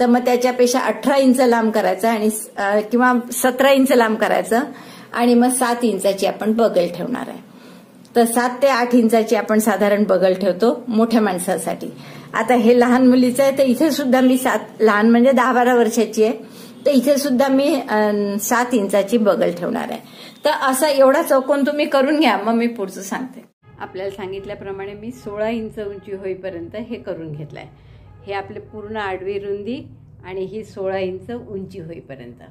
Speaker 1: तर मग त्याच्यापेक्षा अठरा इंच लांब करायचं आणि किंवा सतरा इंच लांब करायचं. आणि मग सात इंचाची आपण बगल ठेवणार आहे. तर सात ते आठ इंचाची आपण साधारण बगल ठेवतो मोठ्या माणसासाठी. आता हे लहान मुलीचं आहे तर इथे सुद्धा मी सात लहान म्हणजे दहा बारा वर्षाची आहे. तर इथे सुद्धा मी सात इंचाची बगल ठेवणार आहे. तर असा एवढा चौकोन तुम्ही करून घ्या मग मी पुढचं सांगते. आपल्याला सांगितल्याप्रमाणे मी सोळा इंच उंची होईपर्यंत हे करून घेतलंय. हे आपले पूर्ण आडवी रुंदी आणि ही सोळा इंच उंची होईपर्यंत.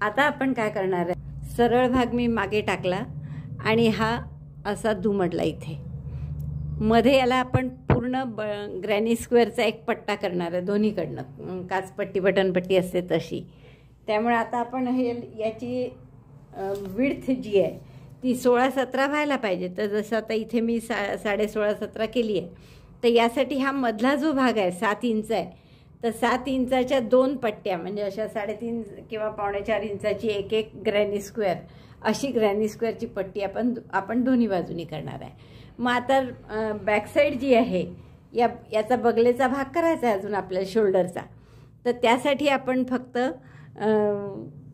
Speaker 1: आता आपण काय करणार आहे? सरळ भाग मी मागे टाकला आणि हा असा दुमडला इथे. मध्ये याला आपण पूर्ण ब ग्रॅनी स्क्वेअरचा एक पट्टा करणार आहे दोन्हीकडनं. काचपट्टी बटनपट्टी असते तशी. त्यामुळे आता आपण हे याची विड्थ जी आहे ती सोळा सतरा व्हायला पाहिजे. तर जसं आता इथे मी सा साडे सोळा सतरा केली आहे तर यासाठी हा मधला जो भाग आहे सात इंच आहे तर सात इंचाच्या दोन पट्ट्या म्हणजे अशा साडेतीन किंवा पावणे चार इंचाची एक एक ग्रॅनी स्क्वेअर अशी ग्रॅनी स्क्वेअरची पट्टी आपण आपण दोन्ही बाजूनी करणार आहे. मग आता बॅकसाईड जी आहे या याचा बगलेचा भाग करायचा आहे अजून आपल्या शोल्डरचा तर त्यासाठी आपण फक्त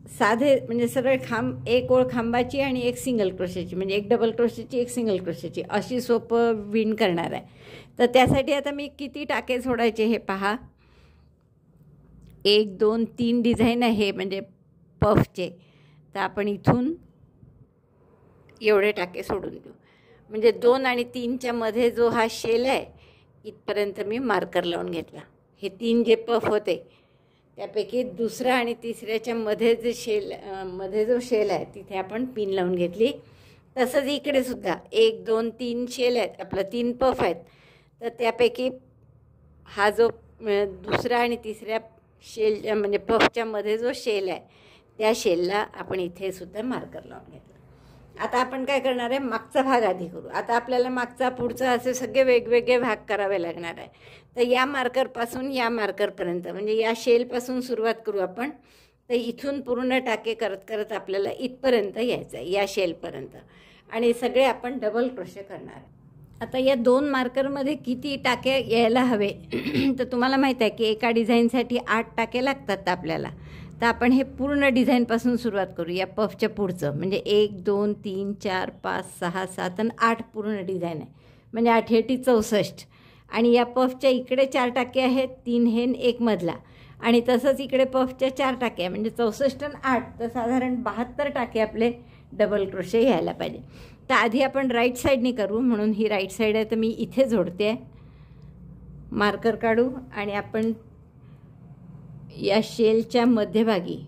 Speaker 1: साधे म्हणजे सरळ खांब एक ओळ खांबाची आणि एक सिंगल क्रोशेची म्हणजे एक डबल क्रोशेची एक सिंगल क्रोशेची अशी सोपं विण करणार आहे. तर त्यासाठी आता मी किती टाके सोडायचे हे पहा. एक दोन तीन डिझाईन आहे म्हणजे पफचे तर आपण इथून एवढे टाके सोडून देऊ. म्हणजे दोन आणि तीनच्या मध्ये जो हा शेल आहे इथपर्यंत मी मार्कर लावून घेतला. हे तीन जे पफ होते त्यापैकी दुसरा आणि तिसऱ्याच्या मध्ये जे शेल मध्ये जो शेल आहे तिथे आपण पिन लावून घेतली. तसंच इकडे सुद्धा एक दोन तीन शेल आहेत आपलं तीन पफ आहेत. तर त्यापैकी हा जो दुसरा आणि तिसऱ्या शेल म्हणजे पफच्या मध्ये जो शेल आहे त्या शेलला आपण इथे सुद्धा मार्कर लावून घेतलं. आता आपण काय करणार आहे? मागचा भाग आधी करू. आता आपल्याला मागचा पुढचा असे सगळे वेगवेगळे भाग करावे लागणार आहे. तर या मार्करपासून या मार्करपर्यंत म्हणजे या शेलपासून सुरुवात करू आपण. तर इथून पूर्ण टाके करत करत आपल्याला इथपर्यंत यायचं आहे या शेलपर्यंत आणि सगळे आपण डबल क्रोशे करणार आता या दोन मार्करमध्ये किती टाके यायला हवे? तर तुम्हाला माहीत आहे की एका डिझाईनसाठी आठ टाके लागतात आपल्याला. तर आपण हे पूर्ण डिझाईनपासून सुरुवात करू या पफच्या पुढचं. म्हणजे एक दोन तीन चार पाच सहा सात आणि आठ पूर्ण डिझाईन आहे. म्हणजे आठ हेटी चौसष्ट. आणि या पफच्या इकडे चार टाके आहेत तीन हे एकमधला एक मधला. आणि तसंच इकडे पफच्या चार टाके आहे. म्हणजे चौसष्ट आणि आठ तर साधारण बहात्तर टाके आपले डबल क्रोशे यायला पाहिजे. तर आधी आपण राईट साईडने करू म्हणून ही राईट साईड आहे तर मी इथे जोडते. आहे मार्कर काढू आणि आपण या शेलच्या मध्यभागी.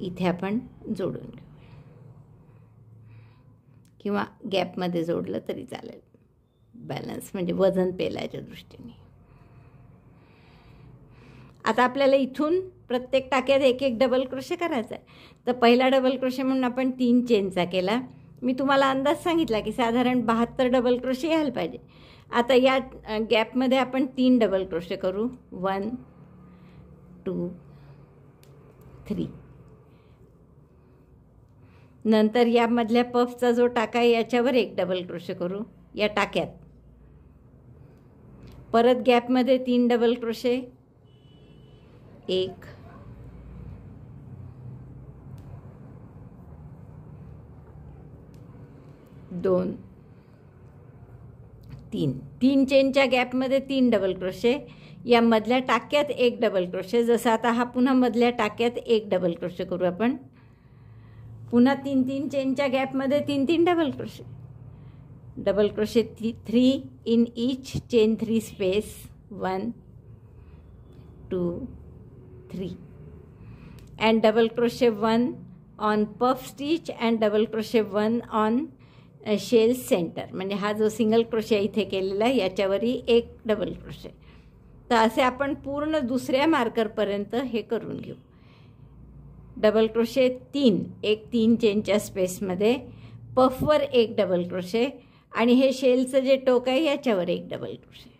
Speaker 1: इथे आपण जोडून घेऊ. किंवा गॅपमध्ये जोडलं तरी चालेल. बॅलन्स म्हणजे वजन पेलायच्या दृष्टीने. आता आपल्याला इथून प्रत्येक टाक्यात एक एक डबल क्रोशे करायचा आहे. तर पहिला डबल क्रोशे म्हणून आपण तीन चेनचा केला. मी तुम्हाला अंदाज सांगितला की साधारण बहात्तर डबल क्रोशे यायला पाहिजे. आता या गॅपमध्ये आपण तीन डबल क्रोशे करू. One two three. नंतर यामधल्या पफचा जो टाका आहे याच्यावर एक डबल क्रोशे करू. या टाक्यात. परत गॅपमध्ये तीन डबल क्रोशे एक. दोन. तीन. तीन चेनच्या गॅपमध्ये तीन डबल क्रोशे या मधल्या टाक्यात एक डबल क्रोशे जसं आता हा पुन्हा मधल्या टाक्यात एक डबल क्रोशे करू आपण. पुन्हा तीन तीन चेनच्या गॅपमध्ये तीन तीन double crochet double crochet three three in each chain three space one two three and double crochet one on puff stitch and double crochet one on shell center म्हणजे हा जो सिंगल क्रोशे इथे केलेला आहे याच्यावरही एक डबल क्रोशे तर असे आपण पूर्ण दुसऱ्या मार्करपर्यंत हे करून घेऊ. डबल क्रोशे तीन एक तीन चेनच्या स्पेसमध्ये पफवर एक डबल क्रोशे आणि हे शेलचं जे टोक आहे याच्यावर एक डबल क्रोशे.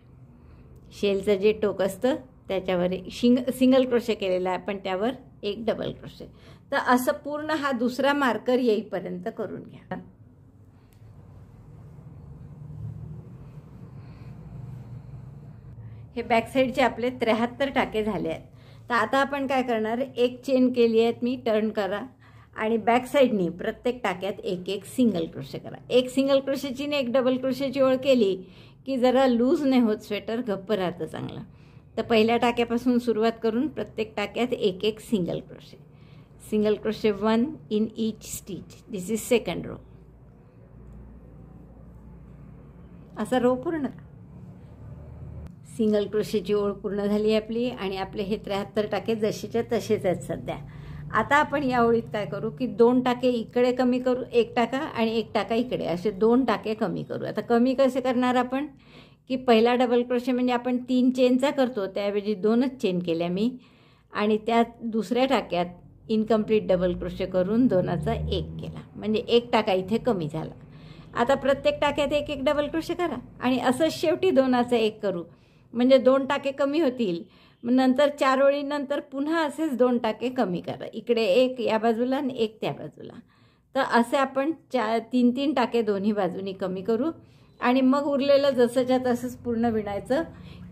Speaker 1: शेलचं जे टोक असतं त्याच्यावर एक शिंग सिंगल क्रोशे केलेला आहे पण त्यावर एक डबल क्रोशे. तर असं पूर्ण हा दुसरा मार्कर येईपर्यंत करून घ्या. हे बॅक साईडचे आपले त्र्याहत्तर टाके झाले आहेत. तर आता आपण काय करणार? एक चेन केली आहेत मी टर्न करा. आणि बॅक साईडनी प्रत्येक टाक्यात एक एक सिंगल क्रोशे करा. एक सिंगल क्रोशेची आणि एक डबल क्रोशेची ओळ केली की जरा लूज नाही होत स्वेटर गप्प राहतं चांगलं. तर पहिल्या टाक्यापासून सुरुवात करून प्रत्येक टाक्यात एक एक single crochet single crochet one in each stitch this is second row असा रो पूर्ण. करा सिंगल क्रोशेची ओळ पूर्ण झाली आपली आणि आपले हे त्र्याहत्तर टाके जसेच्या तसेच आहेत सध्या. आता आपण या ओळीत काय करू की दोन टाके इकडे कमी करू एक टाका आणि एक टाका इकडे. असे दोन टाके कमी करू. आता कमी कसे करणार आपण? की पहिला डबल क्रोशे म्हणजे आपण तीन चेनचा करतो. त्याऐवजी दोनच चेन केल्या मी. आणि त्या दुसऱ्या टाक्यात इनकम्प्लीट डबल क्रोशे करून दोनाचा एक केला. म्हणजे एक टाका इथे कमी झाला. आता प्रत्येक टाक्यात एक एक डबल क्रोशे करा. आणि असं शेवटी दोनाचा एक करू. म्हणजे दोन टाके कमी होतील. मग नंतर चार ओळीनंतर पुन्हा असेच दोन टाके कमी करा. इकडे एक या बाजूला आणि एक त्या बाजूला. तर असे आपण चा तीन तीन टाके दोन्ही बाजूनी कमी करू. आणि मग उरलेलं जसंच्या तसंच पूर्ण विणायचं.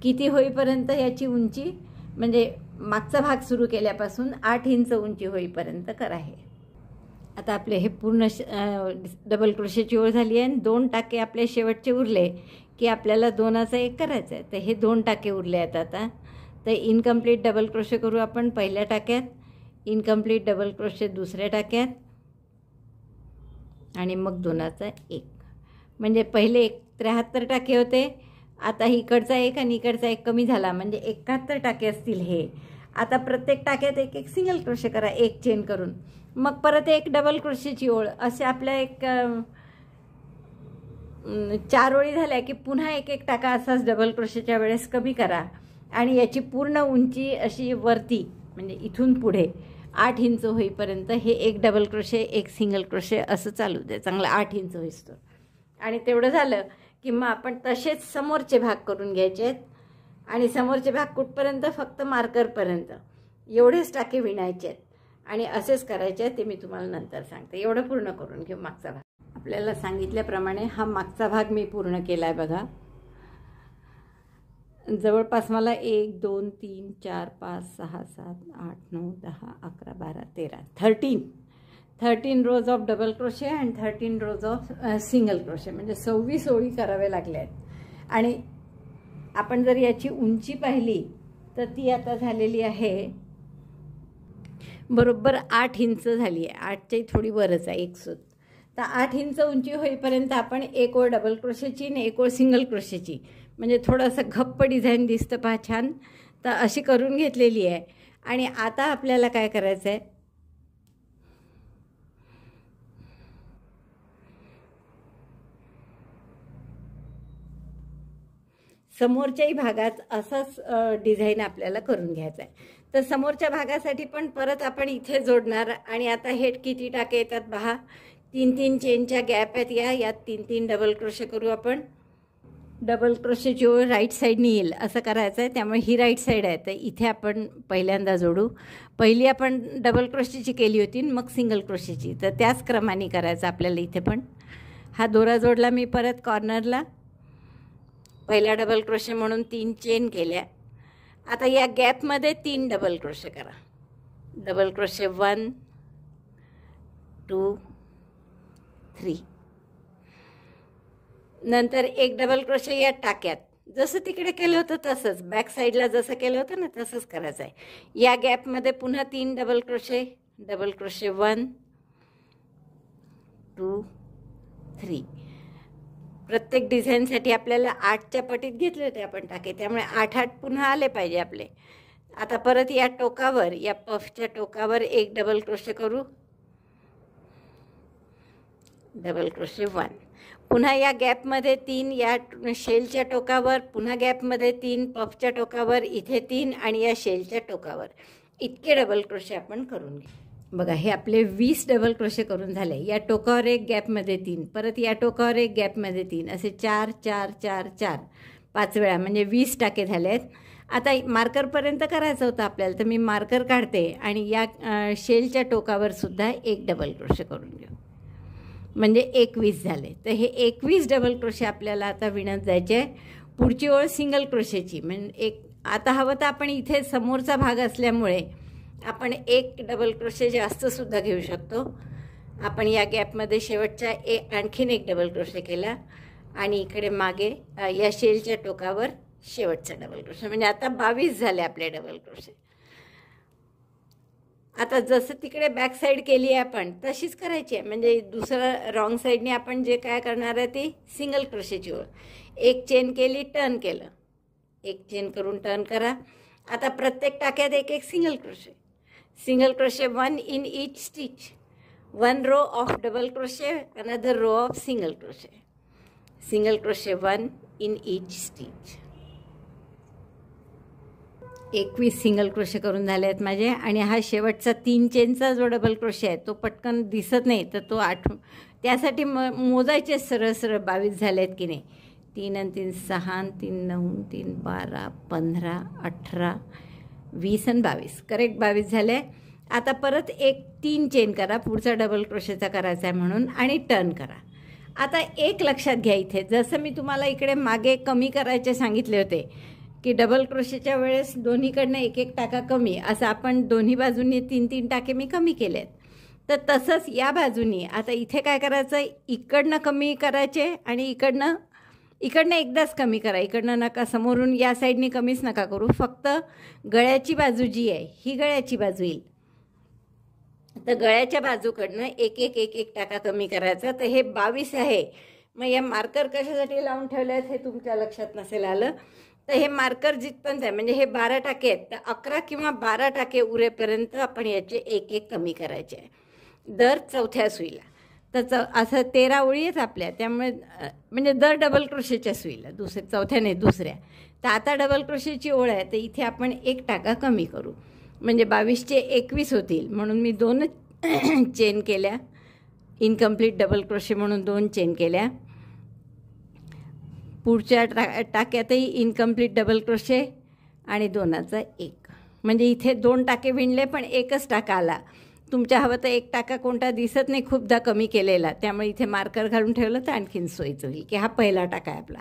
Speaker 1: किती होईपर्यंत याची उंची? म्हणजे मागचा भाग सुरू केल्यापासून आठ इंच उंची होईपर्यंत करा हे. आता आपले हे पूर्ण श डबल क्रोशेची ओळ झाली आहे आणि दोन टाके आपले शेवटचे उरले. की आपल्याला दोनाचा एक करायचं आहे. तर हे दोन टाके उरले आहेत आता. तर इनकम्प्लीट डबल क्रोशे करू आपण पहिल्या टाक्यात. इनकम्प्लीट डबल क्रोशे दुसऱ्या टाक्यात. आणि मग दोनाचा एक. म्हणजे पहिले एक त्र्याहत्तर टाके होते. आता इकडचा एक आणि इकडचा एक कमी झाला. म्हणजे एकाहत्तर टाके असतील हे. आता प्रत्येक टाक्यात एक एक सिंगल क्रोशे करा. एक चेन करून. मग परत एक डबल क्रोशेची ओळ. असे आपल्या एक चार ओळी झाल्या की पुन्हा एक एक टाका असाच डबल क्रोशेच्या वेळेस कमी करा. आणि याची पूर्ण उंची अशी वरती म्हणजे इथून पुढे आठ इंच होईपर्यंत हे एक डबल क्रोशे एक सिंगल क्रोशे असं चालू दे चांगलं आठ इंच होईस्तो. आणि तेवढं झालं की मग आपण तसेच समोरचे भाग करून घ्यायचे आहेत. आणि समोरचे भाग कुठपर्यंत? फक्त मार्करपर्यंत एवढेच टाके विणायचे आहेत. आणि असेच करायचे आहेत ते मी तुम्हाला नंतर सांगते. एवढं पूर्ण करून घेऊ मागचा भाग. आपल्याला सांगितल्याप्रमाणे हा मागचा भाग मी पूर्ण केला आहे बघा. जवळपास मला एक दोन तीन चार पाच सहा सात आठ नऊ दहा अकरा बारा तेरा thirteen thirteen rows of double crochet and thirteen rows of single crochet म्हणजे सव्वीस ओळी कराव्या लागल्या आहेत. आणि आपण जर याची उंची पाहिली तर ती आता झालेली आहे बरोबर आठ इंच झाली आहे. आठच्याही थोडी वरच आहे एक सूत. तर आठ इंच उंची होईपर्यंत आपण एक ओळ डबल क्रोशेची आणि एक ओळ सिंगल क्रोशेची म्हणजे थोडंसं घप्प डिझाईन दिसतं पहा छान. तर अशी करून घेतलेली आहे. आणि आता आपल्याला काय करायचं आहे समोरच्याही भागात असाच डिझाईन आपल्याला करून घ्यायचा आहे तर समोरच्या भागासाठी पण परत आपण इथे जोडणार. आणि आता हे किती टाके येतात पहा? तीन तीन चेनच्या गॅप आहेत. या यात तीन तीन डबल क्रोशे करू आपण. डबल क्रोशे जो राईट साईडनी येईल असं करायचं आहे. त्यामुळे ही राईट साईड आहे. तर इथे आपण पहिल्यांदा जोडू. पहिली आपण डबल क्रोशेची केली होती मग सिंगल क्रोशेची तर त्याच क्रमाने करायचं आपल्याला इथे पण. हा दोरा जोडला मी परत कॉर्नरला पहिला डबल क्रोशे म्हणून तीन चेन केल्या. आता या गॅपमध्ये तीन डबल क्रोशे करा. Double crochet one two three नंतर एक डबल क्रोशे या टाक्यात. जसं तिकडे केलं होतं तसंच. बॅक साईडला जसं केलं होतं ना तसंच करायचं आहे. या गॅपमध्ये पुन्हा तीन double crochet double crochet one two three प्रत्येक डिझाईनसाठी आपल्याला आठच्या पटीत घेतले होते आपण टाके. त्यामुळे आठ आठ पुन्हा आले पाहिजे आपले. आता परत या टोकावर या पफच्या टोकावर एक डबल क्रोशे करू. डबल क्रोशे वन पुन्हा या गॅपमध्ये तीन या शेलच्या टोकावर पुन्हा गॅपमध्ये तीन पफच्या टोकावर इथे तीन आणि या शेलच्या टोकावर. इतके डबल क्रोशे आपण करून घेऊ बघा हे आपले वीस डबल क्रोशे करून झाले. या टोकावर एक गॅपमध्ये तीन परत या टोकावर एक गॅपमध्ये तीन. असे चार चार चार चार. पाच वेळा म्हणजे वीस टाके झाले आहेत आता मार्करपर्यंत करायचं होतं आपल्याला तर मी मार्कर काढते आणि या शेलच्या टोकावर सुद्धा एक डबल क्रोशे करून घेऊ. म्हणजे एकवीस झाले. तर हे एकवीस डबल क्रोशे आपल्याला आता विणत जायचे आहे पुढची ओळ सिंगल क्रोशेची म्हणजे एक आता हवं तर आपण इथे समोरचा भाग असल्यामुळे आपण एक डबल क्रोशे जास्तसुद्धा घेऊ शकतो. आपण या गॅपमध्ये शेवटच्या ए आणखीन एक डबल क्रोशे केला. आणि इकडे मागे या शेलच्या टोकावर शेवटचा डबल क्रोशे म्हणजे आता बावीस झाले आपले डबल क्रोशे आता जसं तिकडे बॅक साईड केली आहे आपण तशीच करायची आहे. म्हणजे दुसरं रॉंग साईडने आपण जे काय करणार आहे ती सिंगल क्रोशेची ओळ. एक चेन केली टर्न केलं. एक चेन करून टर्न करा. आता प्रत्येक टाक्यात एक एक single crochet single crochet one in each stitch one row of double crochet another row of single crochet single crochet one in each stitch एकवीस सिंगल क्रोशे करून झाले आहेत माझे. आणि हा शेवटचा तीन चेनचा जो डबल क्रोशे आहे तो पटकन दिसत नाही तर तो आठ त्यासाठी म मोजायचे सरळ सरळ बावीस झाले आहेत की नाही? तीन आणि तीन सहा आणि तीन नऊ तीन बारा पंधरा अठरा वीस आणि बावीस. करेक्ट बावीस झाले. आता परत एक तीन चेन करा. पुढचा डबल क्रोशेचा करायचा आहे म्हणून आणि टर्न करा. आता एक लक्षात घ्या इथे. जसं मी तुम्हाला इकडे मागे कमी करायचे सांगितले होते की डबल क्रोशेच्या वेळेस दोन्हीकडनं एक एक टाका कमी. असं आपण दोन्ही बाजूंनी तीन तीन टाके मी कमी केलेत. तर तसंच या बाजूनी आता इथे काय करायचं? इकडनं कमी करायचे आणि इकडनं इकडनं एकदाच कमी करा. इकडनं नका समोरून या साईडनी कमीच नका करू. फक्त गळ्याची बाजू जी आहे ही गळ्याची बाजू येईल. तर गळ्याच्या बाजूकडनं एक एक एक एक टाका कमी करायचा. तर हे बावीस आहे. मग या मार्कर कशासाठी लावून ठेवले आहेत हे तुमच्या लक्षात नसेल आलं. तर हे मार्कर जिथपर्यंत आहे म्हणजे हे बारा टाके आहेत तर अकरा किंवा बारा टाके उरेपर्यंत आपण याचे एक एक कमी करायचे आहे. दर चौथ्या सुईला. तर चौ असं तेरा ओळी आहेत आपल्या त्यामुळे म्हणजे दर डबल क्रोशेच्या सुईला दुसऱ्या चौथ्या नाही दुसऱ्या. तर आता डबल क्रोशेची ओळ आहे तर इथे आपण एक टाका कमी करू. म्हणजे बावीसचे एकवीस होतील म्हणून मी दोनच चेन केल्या. इनकम्प्लीट डबल क्रोशे म्हणून दोन चेन केल्या. पुढच्या टा टाक्यातही इनकम्प्लीट डबल क्रोशे आणि दोनाचा एक. म्हणजे इथे दोन टाके विणले पण एकच टाका आला. तुमच्या हवं तर एक टाका कोणता दिसत नाही खूपदा कमी केलेला. त्यामुळे इथे मार्कर घालून ठेवलं तर आणखीन सोयीचं होईल की हा पहिला टाका आहे आपला.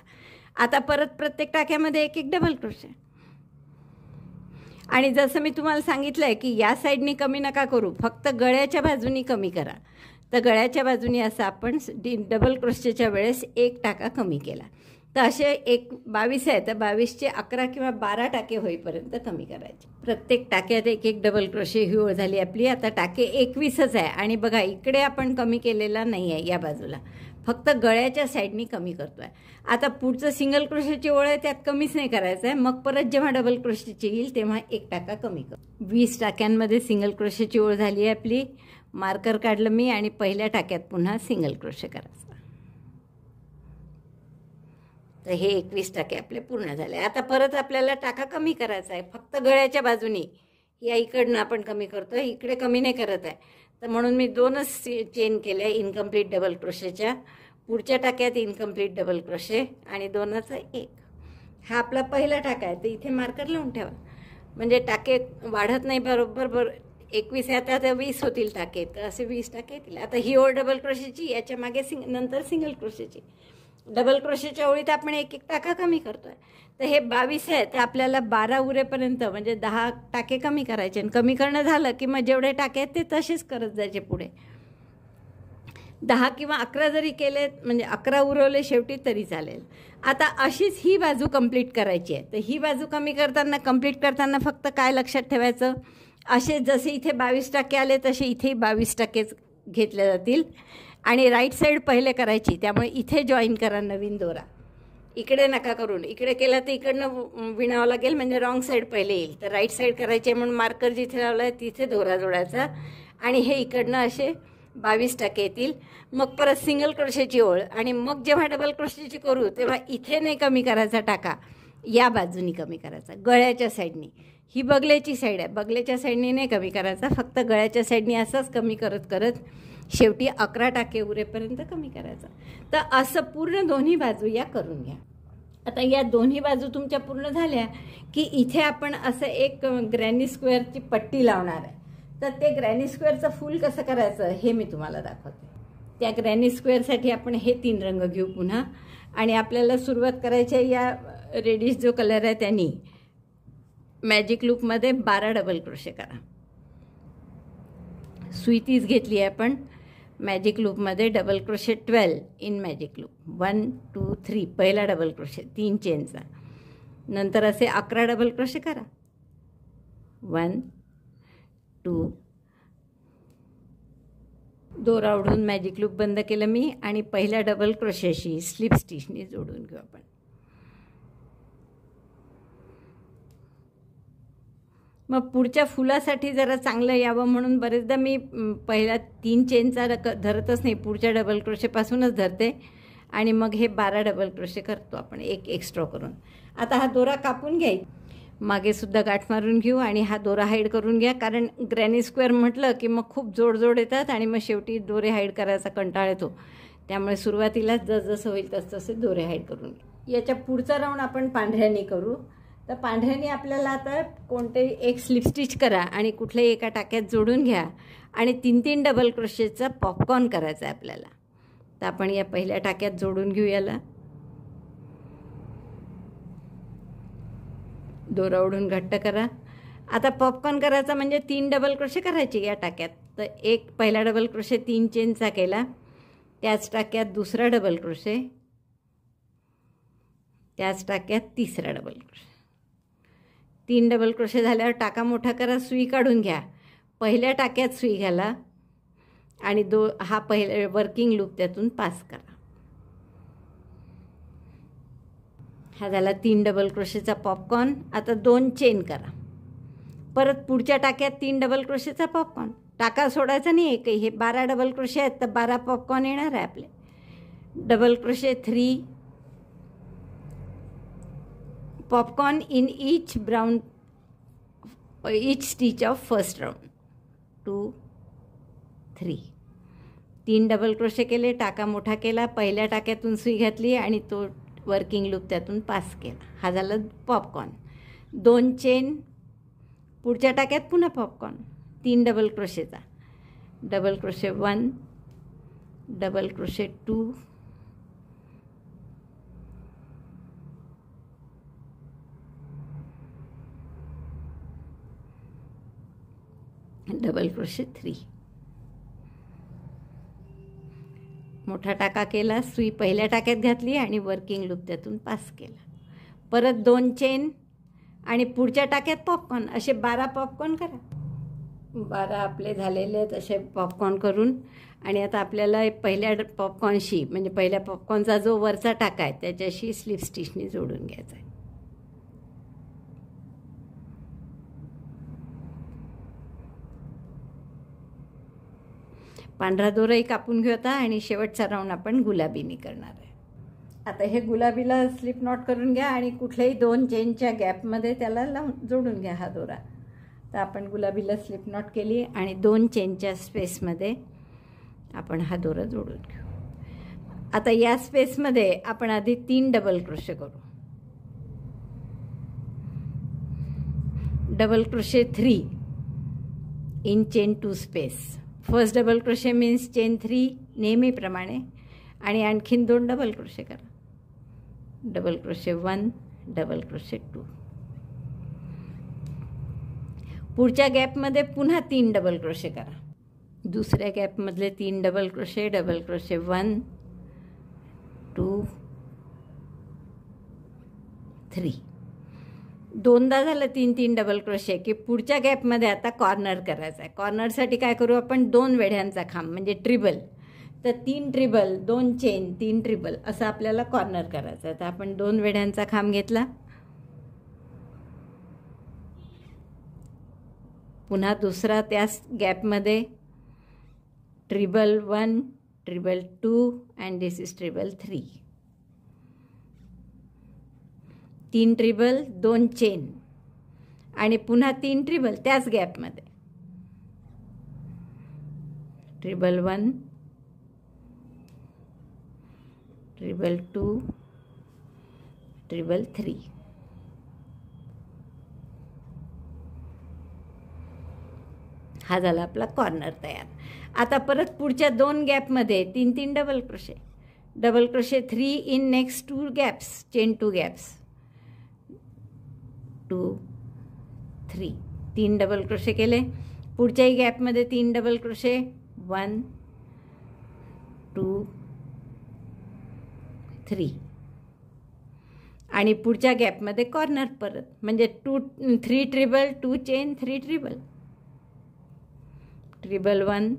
Speaker 1: आता परत प्रत्येक टाक्यामध्ये एक एक डबल क्रोशे आणि जसं मी तुम्हाला सांगितलं आहे की या साईडनी कमी नका करू फक्त गळ्याच्या बाजूनी कमी करा. तर गळ्याच्या बाजूनी असं आपण डी डबल क्रोशेच्या वेळेस एक टाका कमी केला. तर असे एक बावीस आहे तर बावीसचे अकरा किंवा बारा टाके होईपर्यंत कमी करायचे. प्रत्येक टाक्यात एक एक डबल क्रोशे ही ओळ झाली आपली. आता टाके एकवीसच आहे आणि बघा इकडे आपण कमी केलेला नाही आहे या बाजूला. फक्त गळ्याच्या साईडनी कमी करतो आहे आता पुढचं सिंगल क्रोशेची ओळ आहे त्यात कमीच नाही करायचं आहे मग परत जेव्हा डबल क्रोशेची येईल तेव्हा एक टाका कमी कर. वीस टाक्यांमध्ये सिंगल क्रोशेची ओळ झाली आहे आपली. मार्कर काढलं मी आणि पहिल्या टाक्यात पुन्हा सिंगल क्रोशे करायचं. तर हे एकवीस टाके आपले पूर्ण झाले. आता परत आपल्याला टाका कमी करायचा आहे. फक्त गळ्याच्या बाजूनी. या इकडनं आपण कमी करतो इकडे कमी नाही करत आहे. तर म्हणून मी दोनच चेन केल्या इनकम्प्लीट डबल क्रोशेच्या पुढच्या टाक्यात इनकम्प्लीट डबल क्रोशे आणि दोनाचा एक. हा आपला पहिला टाका आहे. तर इथे मार्कर लावून ठेवा. म्हणजे टाके वाढत नाही बरोबर बरोबर एकवीस आहे आता वीस होतील टाके. तर असे वीस टाके येतील. आता ही ओळ डबल क्रोशेची याच्या मागे सिंग नंतर सिंगल क्रोशेची डबल क्रोशेच्या ओळीत आपण एक एक टाका कमी करतोय. तर हे बावीस आहे ते आपल्याला बारा उरेपर्यंत म्हणजे दहा टाके कमी करायचे. आणि कमी करणं झालं की मग जेवढे टाके आहेत ते तसेच करत जायचे पुढे. दहा किंवा अकरा जरी केले म्हणजे अकरा उरवले शेवटी तरी चालेल. आता अशीच ही बाजू कंप्लीट करायची आहे. तर ही बाजू कमी करताना कंप्लीट करताना फक्त काय लक्षात ठेवायचं? असे जसे इथे बावीस टक्के आले तसे इथेही बावीस टक्केच घेतले जातील. आणि राईट साईड पहिले करायची त्यामुळे इथे जॉईन करा नवीन दोरा. इकडे नका करून. इकडे केला तर इकडनं विणावं लागेल म्हणजे रॉंग साईड पहिले येईल. तर राईट साईड करायची आहे म्हणून मार्कर जिथे लावला आहे तिथे दोरा जोडायचा. आणि हे इकडनं असे बावीस टक्के येतील. मग परत सिंगल क्रोशेची ओळ. आणि मग जेव्हा डबल क्रोशेची करू तेव्हा इथे नाही कमी करायचा टाका. या बाजूनी कमी करायचा. गळ्याच्या साईडनी ही बगल्याची साईड आहे. बगल्याच्या साईडनी नाही कमी करायचा. फक्त गळ्याच्या साईडनी असंच कमी करत करत शेवटी अकरा टाके उरेपर्यंत कमी करायचं. तर असं पूर्ण दोन्ही बाजू या करून घ्या. आता या दोन्ही बाजू तुमच्या पूर्ण झाल्या की इथे आपण असं एक ग्रॅनी स्क्वेअरची पट्टी लावणार आहे. तर ते ग्रॅनी स्क्वेअरचं फूल कसं करायचं हे मी तुम्हाला दाखवते. त्या ग्रॅनी स्क्वेअरसाठी आपण हे तीन रंग घेऊ पुन्हा. आणि आपल्याला सुरुवात करायची आहे या रेडिश जो कलर आहे त्यांनी. मॅजिक लूपमध्ये बारा डबल क्रोशे करा. सुई घेतली आहे आपण. मॅजिक लूपमध्ये double crochet twelve in magic loop one two three पहिला डबल क्रोशे तीन चेनचा नंतर असे अकरा डबल क्रोशे करा. वन टू दोरा ओढून मॅजिक लूप बंद केलं मी आणि पहिल्या डबल क्रोशेशी स्लिप स्टिचनी जोडून घेऊ आपण. मग पुढच्या फुलासाठी जरा चांगलं यावं म्हणून बरेचदा मी पहिल्या तीन चेनचा रक धरतच नाही. पुढच्या डबल क्रोशेपासूनच धरते. आणि मग हे बारा डबल क्रोशे करतो आपण एक एक्स्ट्रा करून. आता हा दोरा कापून घ्याय. मागेसुद्धा गाठ मारून घेऊ आणि हा दोरा हाईड करून घ्या. कारण ग्रॅनी स्क्वेअर म्हटलं की मग खूप जोडजोड येतात आणि मग शेवटी दोरे हाईड करायचा कंटाळ येतो. त्यामुळे सुरुवातीलाच जसजसं होईल तसतसे दोरे हाईड करून घ्या. याच्या पुढचा राऊंड आपण पांढऱ्याने करू. तर पांढऱ्याने आपल्याला आता कोणतेही एक स्लिप स्टिच करा आणि कुठल्याही एका टाक्यात जोडून घ्या आणि तीन तीन डबल क्रोशेचा पॉपकॉर्न करायचा आहे आपल्याला. तर आपण या पहिल्या टाक्यात जोडून घेऊ याला. दोरा ओढून घट्ट करा. आता पॉपकॉर्न करायचा म्हणजे तीन डबल क्रोशे करायचे या टाक्यात. तर एक पहिला डबल क्रोशे तीन चेनचा केला. त्याच टाक्यात दुसरा डबल क्रोशे त्याच टाक्यात तिसरा डबल क्रोशे तीन डबल क्रोशे झाल्यावर टाका मोठा करा सुई काढून घ्या. पहिल्या टाक्यात सुई घाला आणि दो हा पहिले वर्किंग लूप त्यातून पास करा. हा झाला तीन डबल क्रोशेचा पॉपकॉर्न आता दोन चेन करा. परत पुढच्या टाक्यात तीन डबल क्रोशेचा पॉपकॉर्न टाका सोडायचा नाही एकही. हे बारा डबल क्रोशे आहेत तर बारा पॉपकॉर्न येणार आहे आपले. Double crochet three popcorn in each brown each stitch of first round two three तीन डबल क्रोशे केले टाका मोठा केला पहिल्या टाक्यातून सुई घातली आणि तो वर्किंग लूप त्यातून पास केला. हा झाला पॉपकॉर्न दोन चेन पुढच्या टाक्यात पुन्हा पॉपकॉर्न तीन double क्रोशेचा double crochet one double crochet two double crochet three. मोठा टाका केला सुई पहिल्या टाक्यात घातली आणि वर्किंग लूप त्यातून पास केला. परत दोन चेन आणि पुढच्या टाक्यात पॉपकॉर्न असे बारा पॉपकॉर्न करा. बारा आपले झालेले आहेत असे पॉपकॉर्न करून. आणि आता आपल्याला पहिल्या पॉपकॉर्नशी म्हणजे पहिल्या पॉपकॉर्नचा जो वरचा टाका आहे त्याच्याशी स्लिप स्टिचने जोडून घ्यायचा आहे. पांढरा दोराही कापून घेऊ आता आणि शेवटचा राऊंड आपण गुलाबीने करणार आहे. आता हे गुलाबीला स्लिप नॉट करून घ्या आणि कुठल्याही दोन चेनच्या गॅपमध्ये त्याला लावून जोडून घ्या हा दोरा. तर आपण गुलाबीला स्लिप नॉट केली आणि दोन चेनच्या स्पेसमध्ये आपण हा दोरा जोडून घेऊ. आता या स्पेसमध्ये आपण आधी तीन डबल क्रोशे करू. Double crochet three in chain two space first double crochet means chain three नेहमीप्रमाणे आणि आणखीन दोन डबल क्रोशे करा. Double crochet one double crochet two पुढच्या गॅपमध्ये पुन्हा तीन डबल क्रोशे करा. दुसऱ्या गॅपमधले तीन double crochet double crochet one two three दोनदा झालं तीन तीन डबल क्रोशे की पुढच्या गॅपमध्ये आता कॉर्नर करायचा आहे. कॉर्नरसाठी काय करू आपण? दोन वेढ्यांचा खांब म्हणजे ट्रिबल तर तीन ट्रिबल दोन चेन तीन ट्रिबल असं आपल्याला कॉर्नर करायचं आहे. तर आपण दोन वेढ्यांचा खांब घेतला. पुन्हा दुसरा त्याच गॅपमध्ये treble one treble two and this is treble three तीन ट्रिबल दोन चेन. आणि पुन्हा तीन ट्रिबल त्याच गॅपमध्ये. Treble one treble two treble three. हा झाला आपला कॉर्नर तयार. आता परत पुढच्या दोन गॅपमध्ये तीन तीन double crochet double crochet three in next two gaps chain two gaps two three तीन डबल क्रोशे केले. पुढच्याही गॅपमध्ये तीन double crochet one two three आणि पुढच्या गॅपमध्ये कॉर्नर परत. म्हणजे two three treble two chain three treble treble one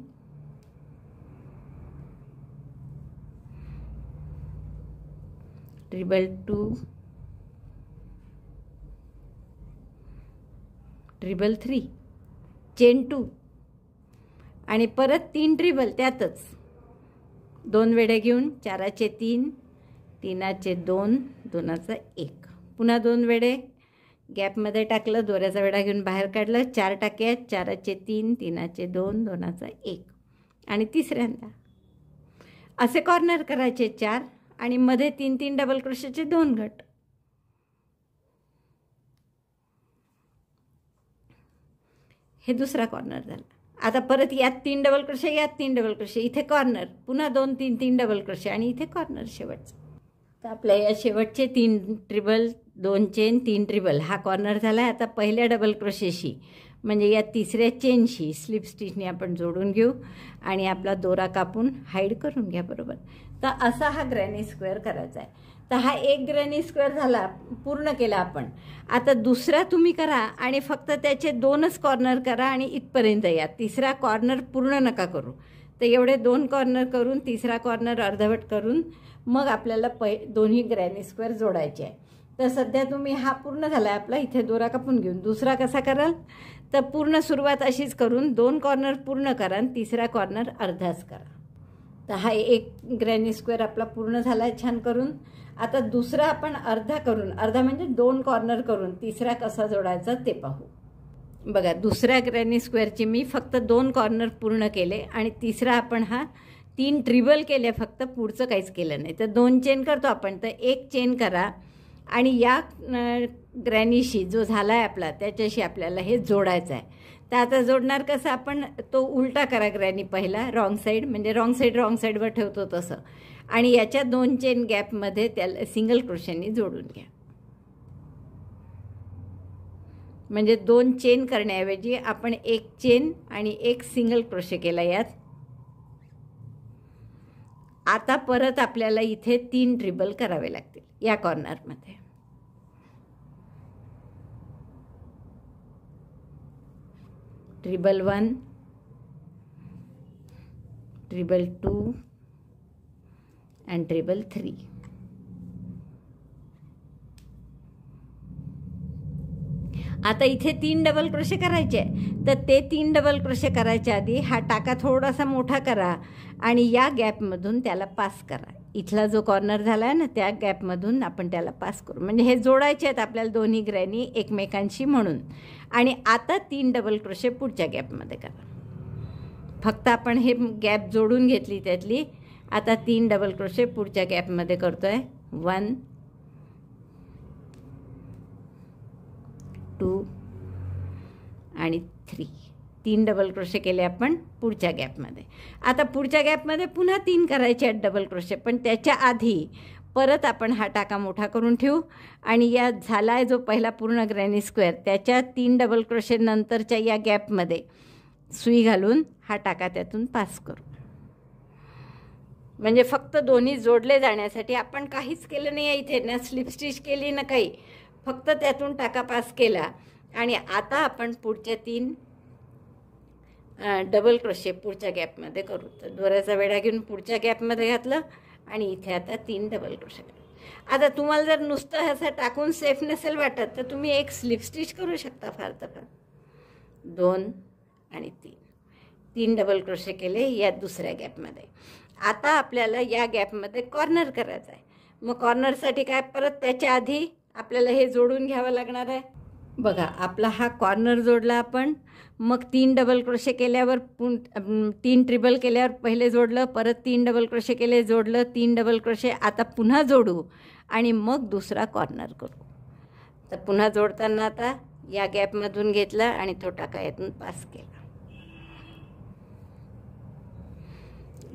Speaker 1: treble two treble three chain two. आणि परत तीन ट्रिबल त्यातच. दोन वेड्या घेऊन चाराचे तीन तीनाचे दोन दोनाचा एक. पुन्हा दोन वेडे गॅपमध्ये टाकलं दोऱ्याचा वेडा घेऊन बाहेर काढलं चार टाक्यात आहेत चाराचे तीन तीनाचे दोन दोनाचा एक. आणि तिसऱ्यांदा. असे कॉर्नर करायचे चार आणि मध्ये तीन तीन डबल क्रोशाचे दोन गट. हे दुसरा कॉर्नर झाला. आता परत यात तीन डबल क्रशे यात तीन डबल क्रशे इथे कॉर्नर पुन्हा दोन तीन तीन डबल क्रशे आणि इथे कॉर्नर शेवटचं. तर आपल्या या शेवटचे तीन ट्रिबल दोन चेन तीन ट्रिबल हा कॉर्नर झाला आहे आता पहिल्या डबल क्रोशेशी म्हणजे या तिसऱ्या चेनशी स्लिप स्टिचने आपण जोडून घेऊ आणि आपला दोरा कापून हाईड करून घ्या बरोबर. तर असा हा ग्रॅनी स्क्वेअर करायचा आहे. तर हा एक ग्रॅनी स्क्वेअर झाला पूर्ण केला आपण. आता दुसरा तुम्ही करा आणि फक्त त्याचे दोनच कॉर्नर करा आणि इथपर्यंत या. तिसरा कॉर्नर पूर्ण नका करू. तर एवढे दोन कॉर्नर करून तिसरा कॉर्नर अर्धवट करून मग आपल्याला पै दोन्ही ग्रॅनी स्क्वेअर जोडायचे आहे. तर सध्या तुम्ही हा पूर्ण झाला आहे आपला इथे दोरा कापून घेऊन. दुसरा कसा कराल? तर पूर्ण सुरुवात अशीच करून दोन कॉर्नर पूर्ण करा आणि तिसरा कॉर्नर अर्धाच करा. तर हा एक ग्रॅनी स्क्वेअर आपला पूर्ण झाला आहे छान करून. आता दुसरा आपण अर्धा करून अर्धा म्हणजे दोन कॉर्नर करून तिसरा कसा जोडायचा ते पाहू. बघा दुसऱ्या ग्रॅनी स्क्वेअरची मी फक्त दोन कॉर्नर पूर्ण केले आणि तिसरा आपण हा तीन ट्रिबल केले फक्त पुढचं काहीच केलं नाही. तर दोन चेन करतो आपण तर एक चेन करा आणि या ग्रॅनीशी जो झाला आहे आपला त्याच्याशी आपल्याला हे जोडायचं आहे. तर आता जोडणार कसं आपण तो उलटा करा ग्रॅनी पहिला रॉंग साईड म्हणजे रॉंग साईड रॉंग साईडवर ठेवतो तसं. आणि याच्या दोन चेन गॅपमध्ये त्याला सिंगल क्रोशांनी जोडून घ्या. म्हणजे दोन चेन करण्याऐवजी आपण एक चेन आणि एक सिंगल क्रोशे केला यात. आता परत आपल्याला इथे तीन ट्रिबल करावे लागतील या कॉर्नरमध्ये treble one treble two and treble three आता इथे तीन डबल क्रोशे करायचे तर ते तीन डबल क्रोशे करायच्या आधी हा टाका थोडासा मोठा करा आणि या गॅपमधून त्याला पास करा. इथला जो कॉर्नर झाला आहे ना त्या गॅपमधून आपण त्याला पास करू. म्हणजे हे जोडायचे आहेत आपल्याला दोन्ही ग्रॅनी एकमेकांशी म्हणून. आणि आता तीन डबल क्रोशे पुढच्या गॅपमध्ये करा. फक्त आपण हे गॅप जोडून घेतली त्यातली. आता तीन डबल क्रोशे पुढच्या गॅपमध्ये करतो आहे वन टू आणि थ्री तीन डबल क्रोशे केले आपण पुढच्या गॅपमध्ये आता पुढच्या गॅपमध्ये पुन्हा तीन करायचे आहेत डबल क्रोशे पण त्याच्या आधी परत आपण हा टाका मोठा करून ठेवू. आणि या झाला आहे जो पहिला पूर्ण ग्रॅनी स्क्वेअर त्याच्या तीन डबल क्रोशे नंतरच्या या गॅपमध्ये सुई घालून हा टाका त्यातून पास करू. म्हणजे फक्त दोन्ही जोडले जाण्यासाठी आपण काहीच केलं नाही आहे इथे. ना स्लिप स्टिच केली ना काही. फक्त त्यातून टाका पास केला. आणि आता आपण पुढच्या तीन डबल क्रोशे पुढच्या गॅपमध्ये करू. तर दोऱ्याचा वेढा घेऊन पुढच्या गॅपमध्ये घातलं आणि इथे आता तीन डबल क्रोशे आता तुम्हाला जर नुसतं असं टाकून सेफ नसेल वाटत तर तुम्ही एक स्लिप स्टिच करू शकता फार तर फार. दोन आणि तीन. तीन डबल क्रोशे केले या दुसऱ्या गॅपमध्ये आता आपल्याला या गॅपमध्ये कॉर्नर करायचं आहे. मग कॉर्नरसाठी काय परत त्याच्या आधी आपल्याला हे जोडून घ्यावं लागणार आहे? बघा आपला हा कॉर्नर जोडला आपण. मग तीन डबल क्रोशे केल्यावर पुन तीन ट्रिबल केल्यावर पहिले जोडलं परत तीन डबल क्रोशे केले जोडलं तीन डबल क्रोशे आता पुन्हा जोडू आणि मग दुसरा कॉर्नर करू. तर पुन्हा जोडताना आता या गॅपमधून घेतला आणि तो टाका यातून पास केला.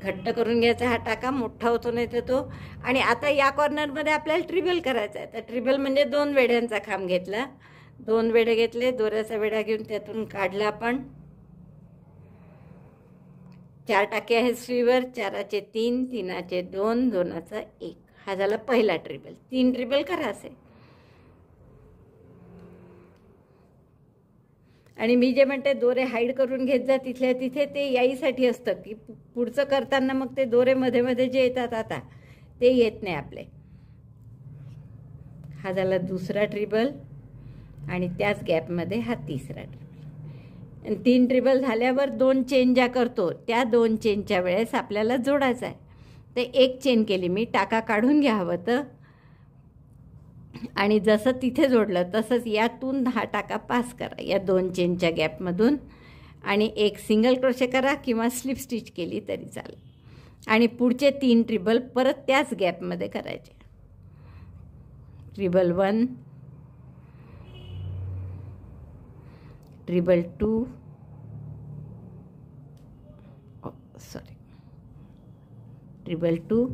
Speaker 1: घट्ट करून घ्यायचा हा टाका मोठा होतो नाही तर तो. आणि आता या कॉर्नरमध्ये आपल्याला ट्रिबल करायचा आहे. तर ट्रिबल म्हणजे दोन वेड्यांचा खांब घेतला. दोन वेडे घेतले दोऱ्याचा वेढा घेऊन त्यातून काढला आपण. चार टाके आहेत स्वीवर चाराचे तीन तीनाचे दोन दोनाचा एक. हा झाला पहिला ट्रिबल. तीन ट्रिबल करा असे. आणि मी जे म्हणते दोरे हाईड करून घेत जा तिथल्या तिथे ते याईसाठी असतं. की पुढचं करताना मग ते दोरे मध्ये मध्ये जे येतात आता ते येत नाही आपले. हा झाला दुसरा ट्रिबल आणि त्याच गॅपमध्ये हा तिसरा ट्रिबल आणि तीन ट्रिबल झाल्यावर दोन चेन ज्या करतो त्या दोन चेनच्या वेळेस आपल्याला जोडायचं आहे. ते एक चेन केली मी टाका काढून घ्यावं तर आणि जसं तिथे जोडलं तसंच यातून दहा टाका पास करा या दोन चेनच्या गॅपमधून आणि एक सिंगल क्रोशे करा किंवा स्लिप स्टिच केली तरी चालेल. आणि पुढचे तीन ट्रिबल परत त्याच गॅपमध्ये करायचे. Treble one treble two sorry treble two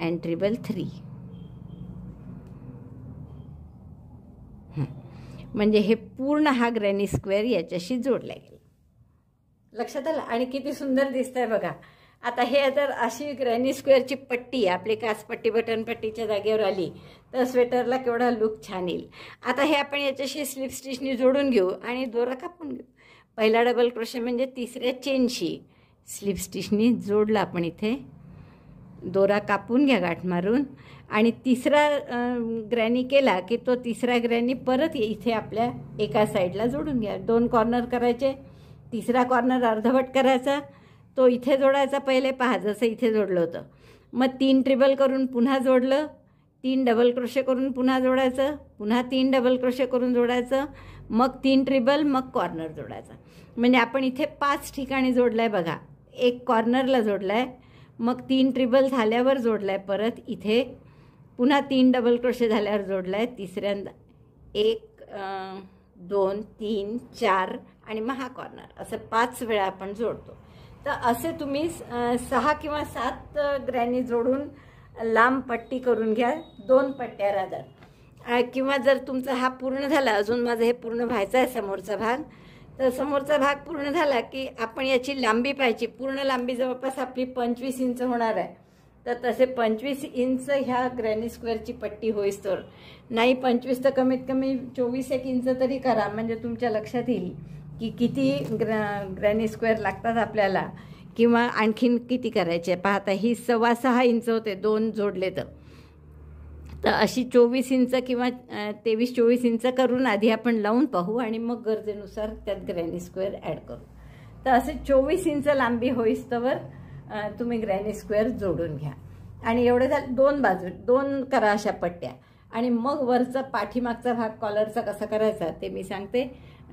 Speaker 1: and treble three म्हणजे हे पूर्ण हा ग्रॅनी स्क्वेअर याच्याशी जोडला गेला. लक्षात आलं? आणि किती सुंदर दिसत आहे बघा. आता हे जर अशी ग्रॅनी स्क्वेअरची पट्टी आपली काचपट्टी बटनपट्टीच्या जागेवर आली तर स्वेटरला केवढा लुक छान येईल. आता हे आपण याच्याशी स्लिप स्टिचनी जोडून घेऊ आणि दोरा कापून घेऊ. पहिला डबल क्रोशे म्हणजे तिसऱ्या चेनशी स्लिप स्टिचनी जोडला आपण इथे. दोरा कापून घ्या गाठ मारून. आणि तिसरा ग्रॅनी केला की तो तिसरा ग्रॅनी परत इथे आपल्या एका साईडला जोडून घ्या. दोन कॉर्नर करायचे तिसरा कॉर्नर अर्धवट करायचा तो इथे जोडायचा पहिले पहा जसं इथे जोडलं होतं. मग तीन ट्रिबल करून पुन्हा जोडलं तीन डबल क्रोशे करून पुन्हा जोडायचं पुन्हा तीन डबल क्रोशे करून जोडायचं मग तीन ट्रिबल मग कॉर्नर जोडायचा. म्हणजे आपण इथे पाच ठिकाणी जोडलं आहे बघा. एक कॉर्नरला जोडला आहे मग तीन ट्रिबल झाल्यावर जोडला आहे परत इथे पुन्हा तीन डबल क्रोशे झाल्यावर जोडला आहे तिसऱ्यांदा एक दोन तीन चार आणि मग हा कॉर्नर असं पाच वेळा आपण जोडतो. तर असे तुम्ही सहा किंवा सात ग्रॅनी जोडून लांब पट्टी करून घ्या. दोन पट्ट्या रादर किंवा जर तुमचा हा पूर्ण झाला अजून माझं हे पूर्ण व्हायचं आहे समोरचा भाग तर समोरचा भाग पूर्ण झाला की आपण याची लांबी पाहिजे पूर्ण लांबी जवळपास आपली पंचवीस इंच होणार आहे. तर तसे पंचवीस इंच ह्या ग्रॅनी स्क्वेअरची पट्टी होईस तर. नाही पंचवीस तर कमीत कमी चोवीस एक इंच तरी करा. म्हणजे तुमच्या लक्षात येईल की किती ग्र ग्रॅनी स्क्वेअर लागतात आपल्याला. किंवा आणखीन किती करायचे? पाहता ही सव्वा सहा इंच होते दोन जोडले तर. तर अशी चोवीस इंच किंवा तेवीस चोवीस इंच करून आधी आपण लावून पाहू आणि मग गरजेनुसार त्यात ग्रॅनी स्क्वेअर ॲड करू. तर असे चोवीस इंच लांबी होईस्तवर तुम्ही ग्रॅनी स्क्वेअर जोडून घ्या. आणि एवढं झालं दोन बाजू दोन करा अशा पट्ट्या. आणि मग वरचा पाठीमागचा भाग कॉलरचा कसा करायचा ते मी सांगते.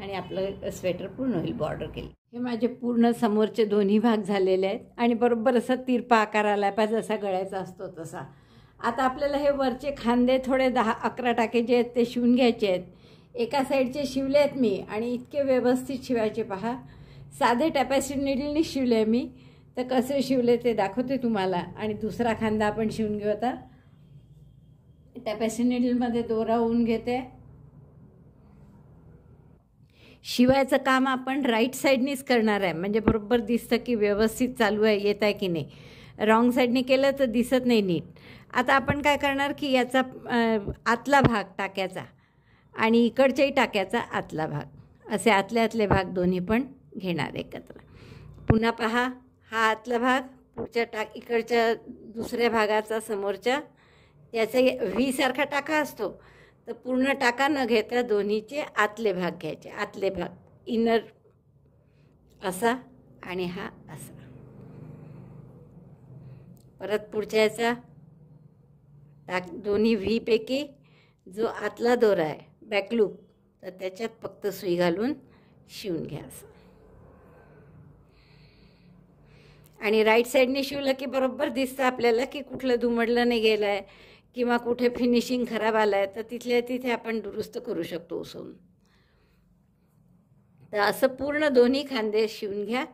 Speaker 1: आणि आपलं स्वेटर पूर्ण होईल बॉर्डर केली. हे माझे पूर्ण समोरचे दोन्ही भाग झालेले आहेत. आणि बरोबर असं तिरपा आकार आला पाहिजे जसा गळ्याचा असतो तसा. आता आपल्याला हे वरचे खांदे थोडे दहा अकरा टाके जे आहेत ते शिवून घ्यायचे आहेत. एका साईडचे शिवले आहेत मी आणि इतके व्यवस्थित शिवायचे पहा. साधे टॅपॅसिटी निडलनी शिवले मी. तर कसे शिवले ते दाखवते तुम्हाला. आणि दुसरा खांदा आपण शिवून घेऊ आता. त्या निडलमध्ये दोरा होऊन घेते. शिवायचं काम आपण राईट साईडनीच करणार आहे. म्हणजे बरोबर दिसतं की व्यवस्थित चालू आहे येत आहे की नाही. रॉंग साईडने केलं तर दिसत नाही नीट. आता आपण काय करणार की याचा आतला भाग टाक्याचा आणि इकडच्याही टाक्याचा आतला भाग. असे आतले आतले भाग दोन्ही पण घेणार एकत्र. पुन्हा पहा. हा आतला भाग पुढच्या टाक इकडच्या दुसऱ्या भागाचा समोरच्या याचा व्हीसारखा टाका असतो. तर पूर्ण टाका न घेता दोन्हीचे आतले भाग घ्यायचे. आतले भाग इनर असा आणि हा असा. परत पुढच्या याचा टाक दोन्ही व्हीपैकी जो आतला दोरा आहे बॅकलूप तर त्याच्यात फक्त सुई घालून शिवून घ्या असं. आणि राईट साईडने शिवलं की बरोबर दिसतं आपल्याला की कुठलं दुमडलं नाही गेलं आहे किंवा कुठे फिनिशिंग खराब आलं आहे तर तिथल्या तिथे आपण दुरुस्त करू शकतो उसवून तर असं पूर्ण दोन्ही खांदे शिवून घ्या.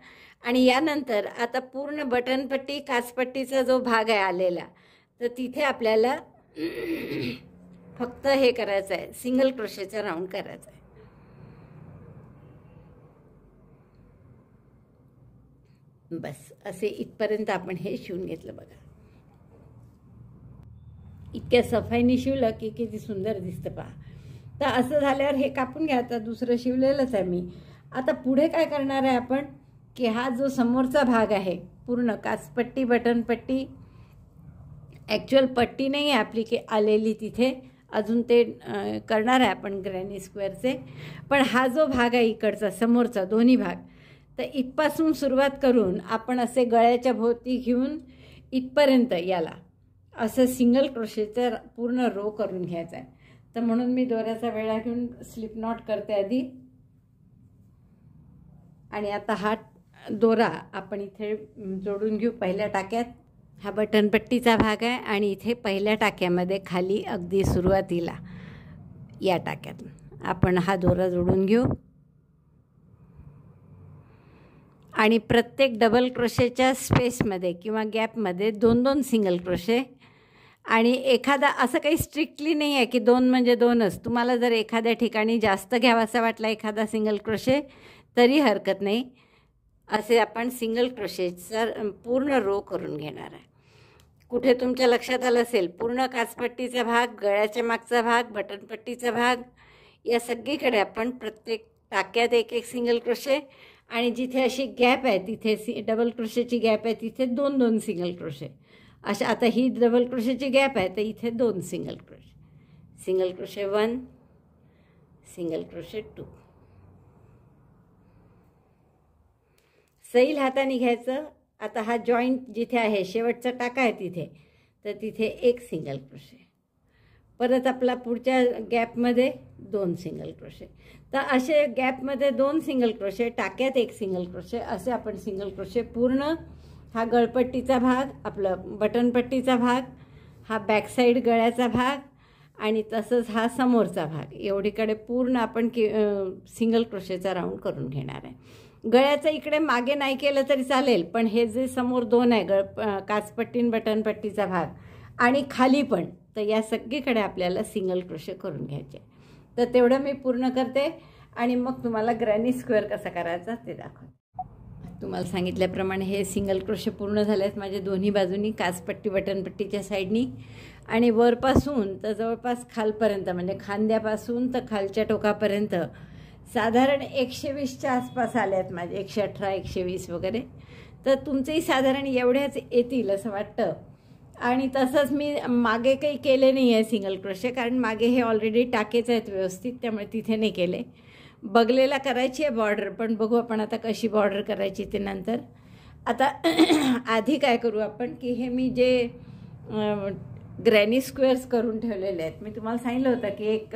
Speaker 1: आणि यानंतर आता पूर्ण बटनपट्टी काचपट्टीचा जो भाग आहे आलेला तर तिथे आपल्याला फक्त हे करायचं आहे सिंगल क्रोशेचा राऊंड करायचा आहे बस असे इथपर्यंत आपण हे शिवून घेतलं बघा. इतक्या सफाईने शिवलं की किती सुंदर दिसतं पहा. तर असं झाल्यावर हे कापून घ्या आता दुसरं शिवलेलंच आहे मी. आता पुढे काय करणार आहे आपण? की हा जो समोरचा भाग आहे पूर्ण काचपट्टी बटनपट्टी ॲक्च्युअल पट्टी नाही आहे आपली की आलेली तिथे. अजून ते करणार आहे आपण ग्रॅनी स्क्वेअरचे पण हा जो भाग आहे इकडचा समोरचा दोन्ही भाग तर इथपासून सुरुवात करून आपण असे गळ्याच्या भोवती घेऊन इथपर्यंत याला. असं सिंगल क्रोशेचं पूर्ण रो करून घ्यायचं आहे. तर म्हणून मी दोऱ्याचा वेळा घेऊन स्लिप नॉट करते आधी. आणि आता हा दोरा आपण इथे जोडून घेऊ पहिल्या टाक्यात. हा बटनपट्टीचा भाग आहे आणि इथे पहिल्या टाक्यामध्ये खाली अगदी सुरुवातीला या टाक्यात आपण हा दोरा जोडून घेऊ. आणि प्रत्येक डबल क्रोशेच्या स्पेसमध्ये किंवा गॅपमध्ये दोन दोन सिंगल क्रोशे आणि एखादा असं काही स्ट्रिक्टली नाही आहे की दोन म्हणजे दोनच. तुम्हाला जर एखाद्या ठिकाणी जास्त घ्यावासा वाटला एखादा सिंगल क्रोशे तरी हरकत नाही. असे आपण सिंगल क्रोशेचा पूर्ण रो करून घेणार आहे. कुठे तुमच्या लक्षात आलं असेल पूर्ण काचपट्टीचा भाग गळ्याच्या मागचा भाग बटनपट्टीचा भाग या सगळीकडे आपण प्रत्येक टाक्यात एक एक सिंगल क्रोशे आणि जिथे अशी गॅप आहे तिथे सी डबल क्रोशेची गॅप आहे तिथे दोन दोन सिंगल क्रोशे अशा आता ही डबल क्रोशेची गॅप आहे तर इथे दोन single crochet single crochet one single crochet two सैल हाताने घ्यायचं. आता हा जॉईंट जिथे आहे शेवटचा टाका आहे तिथे तर तिथे एक सिंगल क्रोशे परत आपला पुढच्या गॅपमध्ये दोन सिंगल क्रोशे तर असे गॅपमध्ये दोन सिंगल क्रोशे टाक्यात एक सिंगल क्रोशे असे आपण सिंगल क्रोशे पूर्ण. हा गळपट्टीचा भाग आपलं बटनपट्टीचा भाग हा बॅकसाईड गळ्याचा भाग आणि तसंच हा समोरचा भाग. एवढीकडे पूर्ण आपण कि सिंगल क्रोशेचा राऊंड करून घेणार आहे. गळ्याचं इकडे मागे नाही केलं तरी चालेल पण हे जे समोर दोन आहे गळ काचपट्टी बटनपट्टीचा भाग आणि खाली पण तर या सगळीकडे आपल्याला सिंगल क्रोशे करून घ्यायचे. तर तेवढं मी पूर्ण करते आणि मग तुम्हाला ग्रॅनी स्क्वेअर कसा करायचा ते दाखवते. तुम्हाला सांगितल्याप्रमाणे हे सिंगल क्रोशे पूर्ण झाले आहेत माझ्या दोन्ही बाजूनी काचपट्टी बटनपट्टीच्या साईडनी. आणि वरपासून तर जवळपास खालपर्यंत म्हणजे खांद्यापासून तर खालच्या टोकापर्यंत साधारण एकशे वीसच्या आसपास आले आहेत माझे एकशे अठरा एकशे वीस वगैरे. तर तुमचेही साधारण एवढ्याच येतील असं वाटतं. आणि तसंच मी मागे काही केले नाही आहे सिंगल क्रोशे कारण मागे हे ऑलरेडी टाकेच आहेत व्यवस्थित त्यामुळे तिथे नाही केले. बगलेला करायची आहे बॉर्डर पण बघू आपण आता कशी बॉर्डर करायची ते नंतर. आता आधी काय करू आपण की हे मी जे ग्रॅनी स्क्वेअर्स करून ठेवलेले आहेत मी तुम्हाला सांगितलं होतं की एक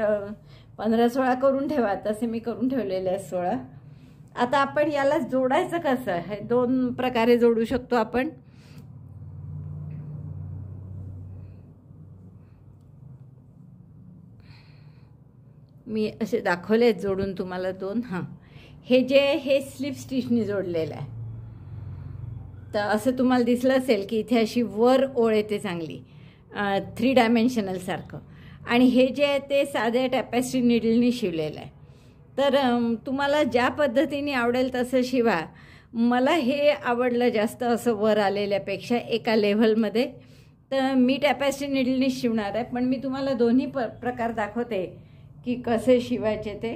Speaker 1: पंधरा सोळा करून ठेवा तसे मी करून ठेवलेले आहेत सोळा. आता आपण याला जोडायचं कसं? हे दोन प्रकारे जोडू शकतो आपण. मी असे दाखवले आहेत जोडून तुम्हाला दोन. हां. हे जे हे स्लिप स्टिचनी जोडलेलं आहे. तर असं तुम्हाला दिसलं असेल की इथे अशी वर ओळ येते चांगली. थ्री डायमेन्शनलसारखं आणि हे जे आहे ते साध्या टॅपॅस्ट्री निडलनी शिवलेलं आहे. तर तुम्हाला ज्या पद्धतीने आवडेल तसं शिवा. मला हे आवडलं जास्त असं वर आलेल्यापेक्षा एका लेव्हलमध्ये तर मी टॅपॅस्ट्री निडलनी शिवणार आहे पण मी तुम्हाला दोन्ही प प्रकार दाखवते. की कसे शिवायचे ते?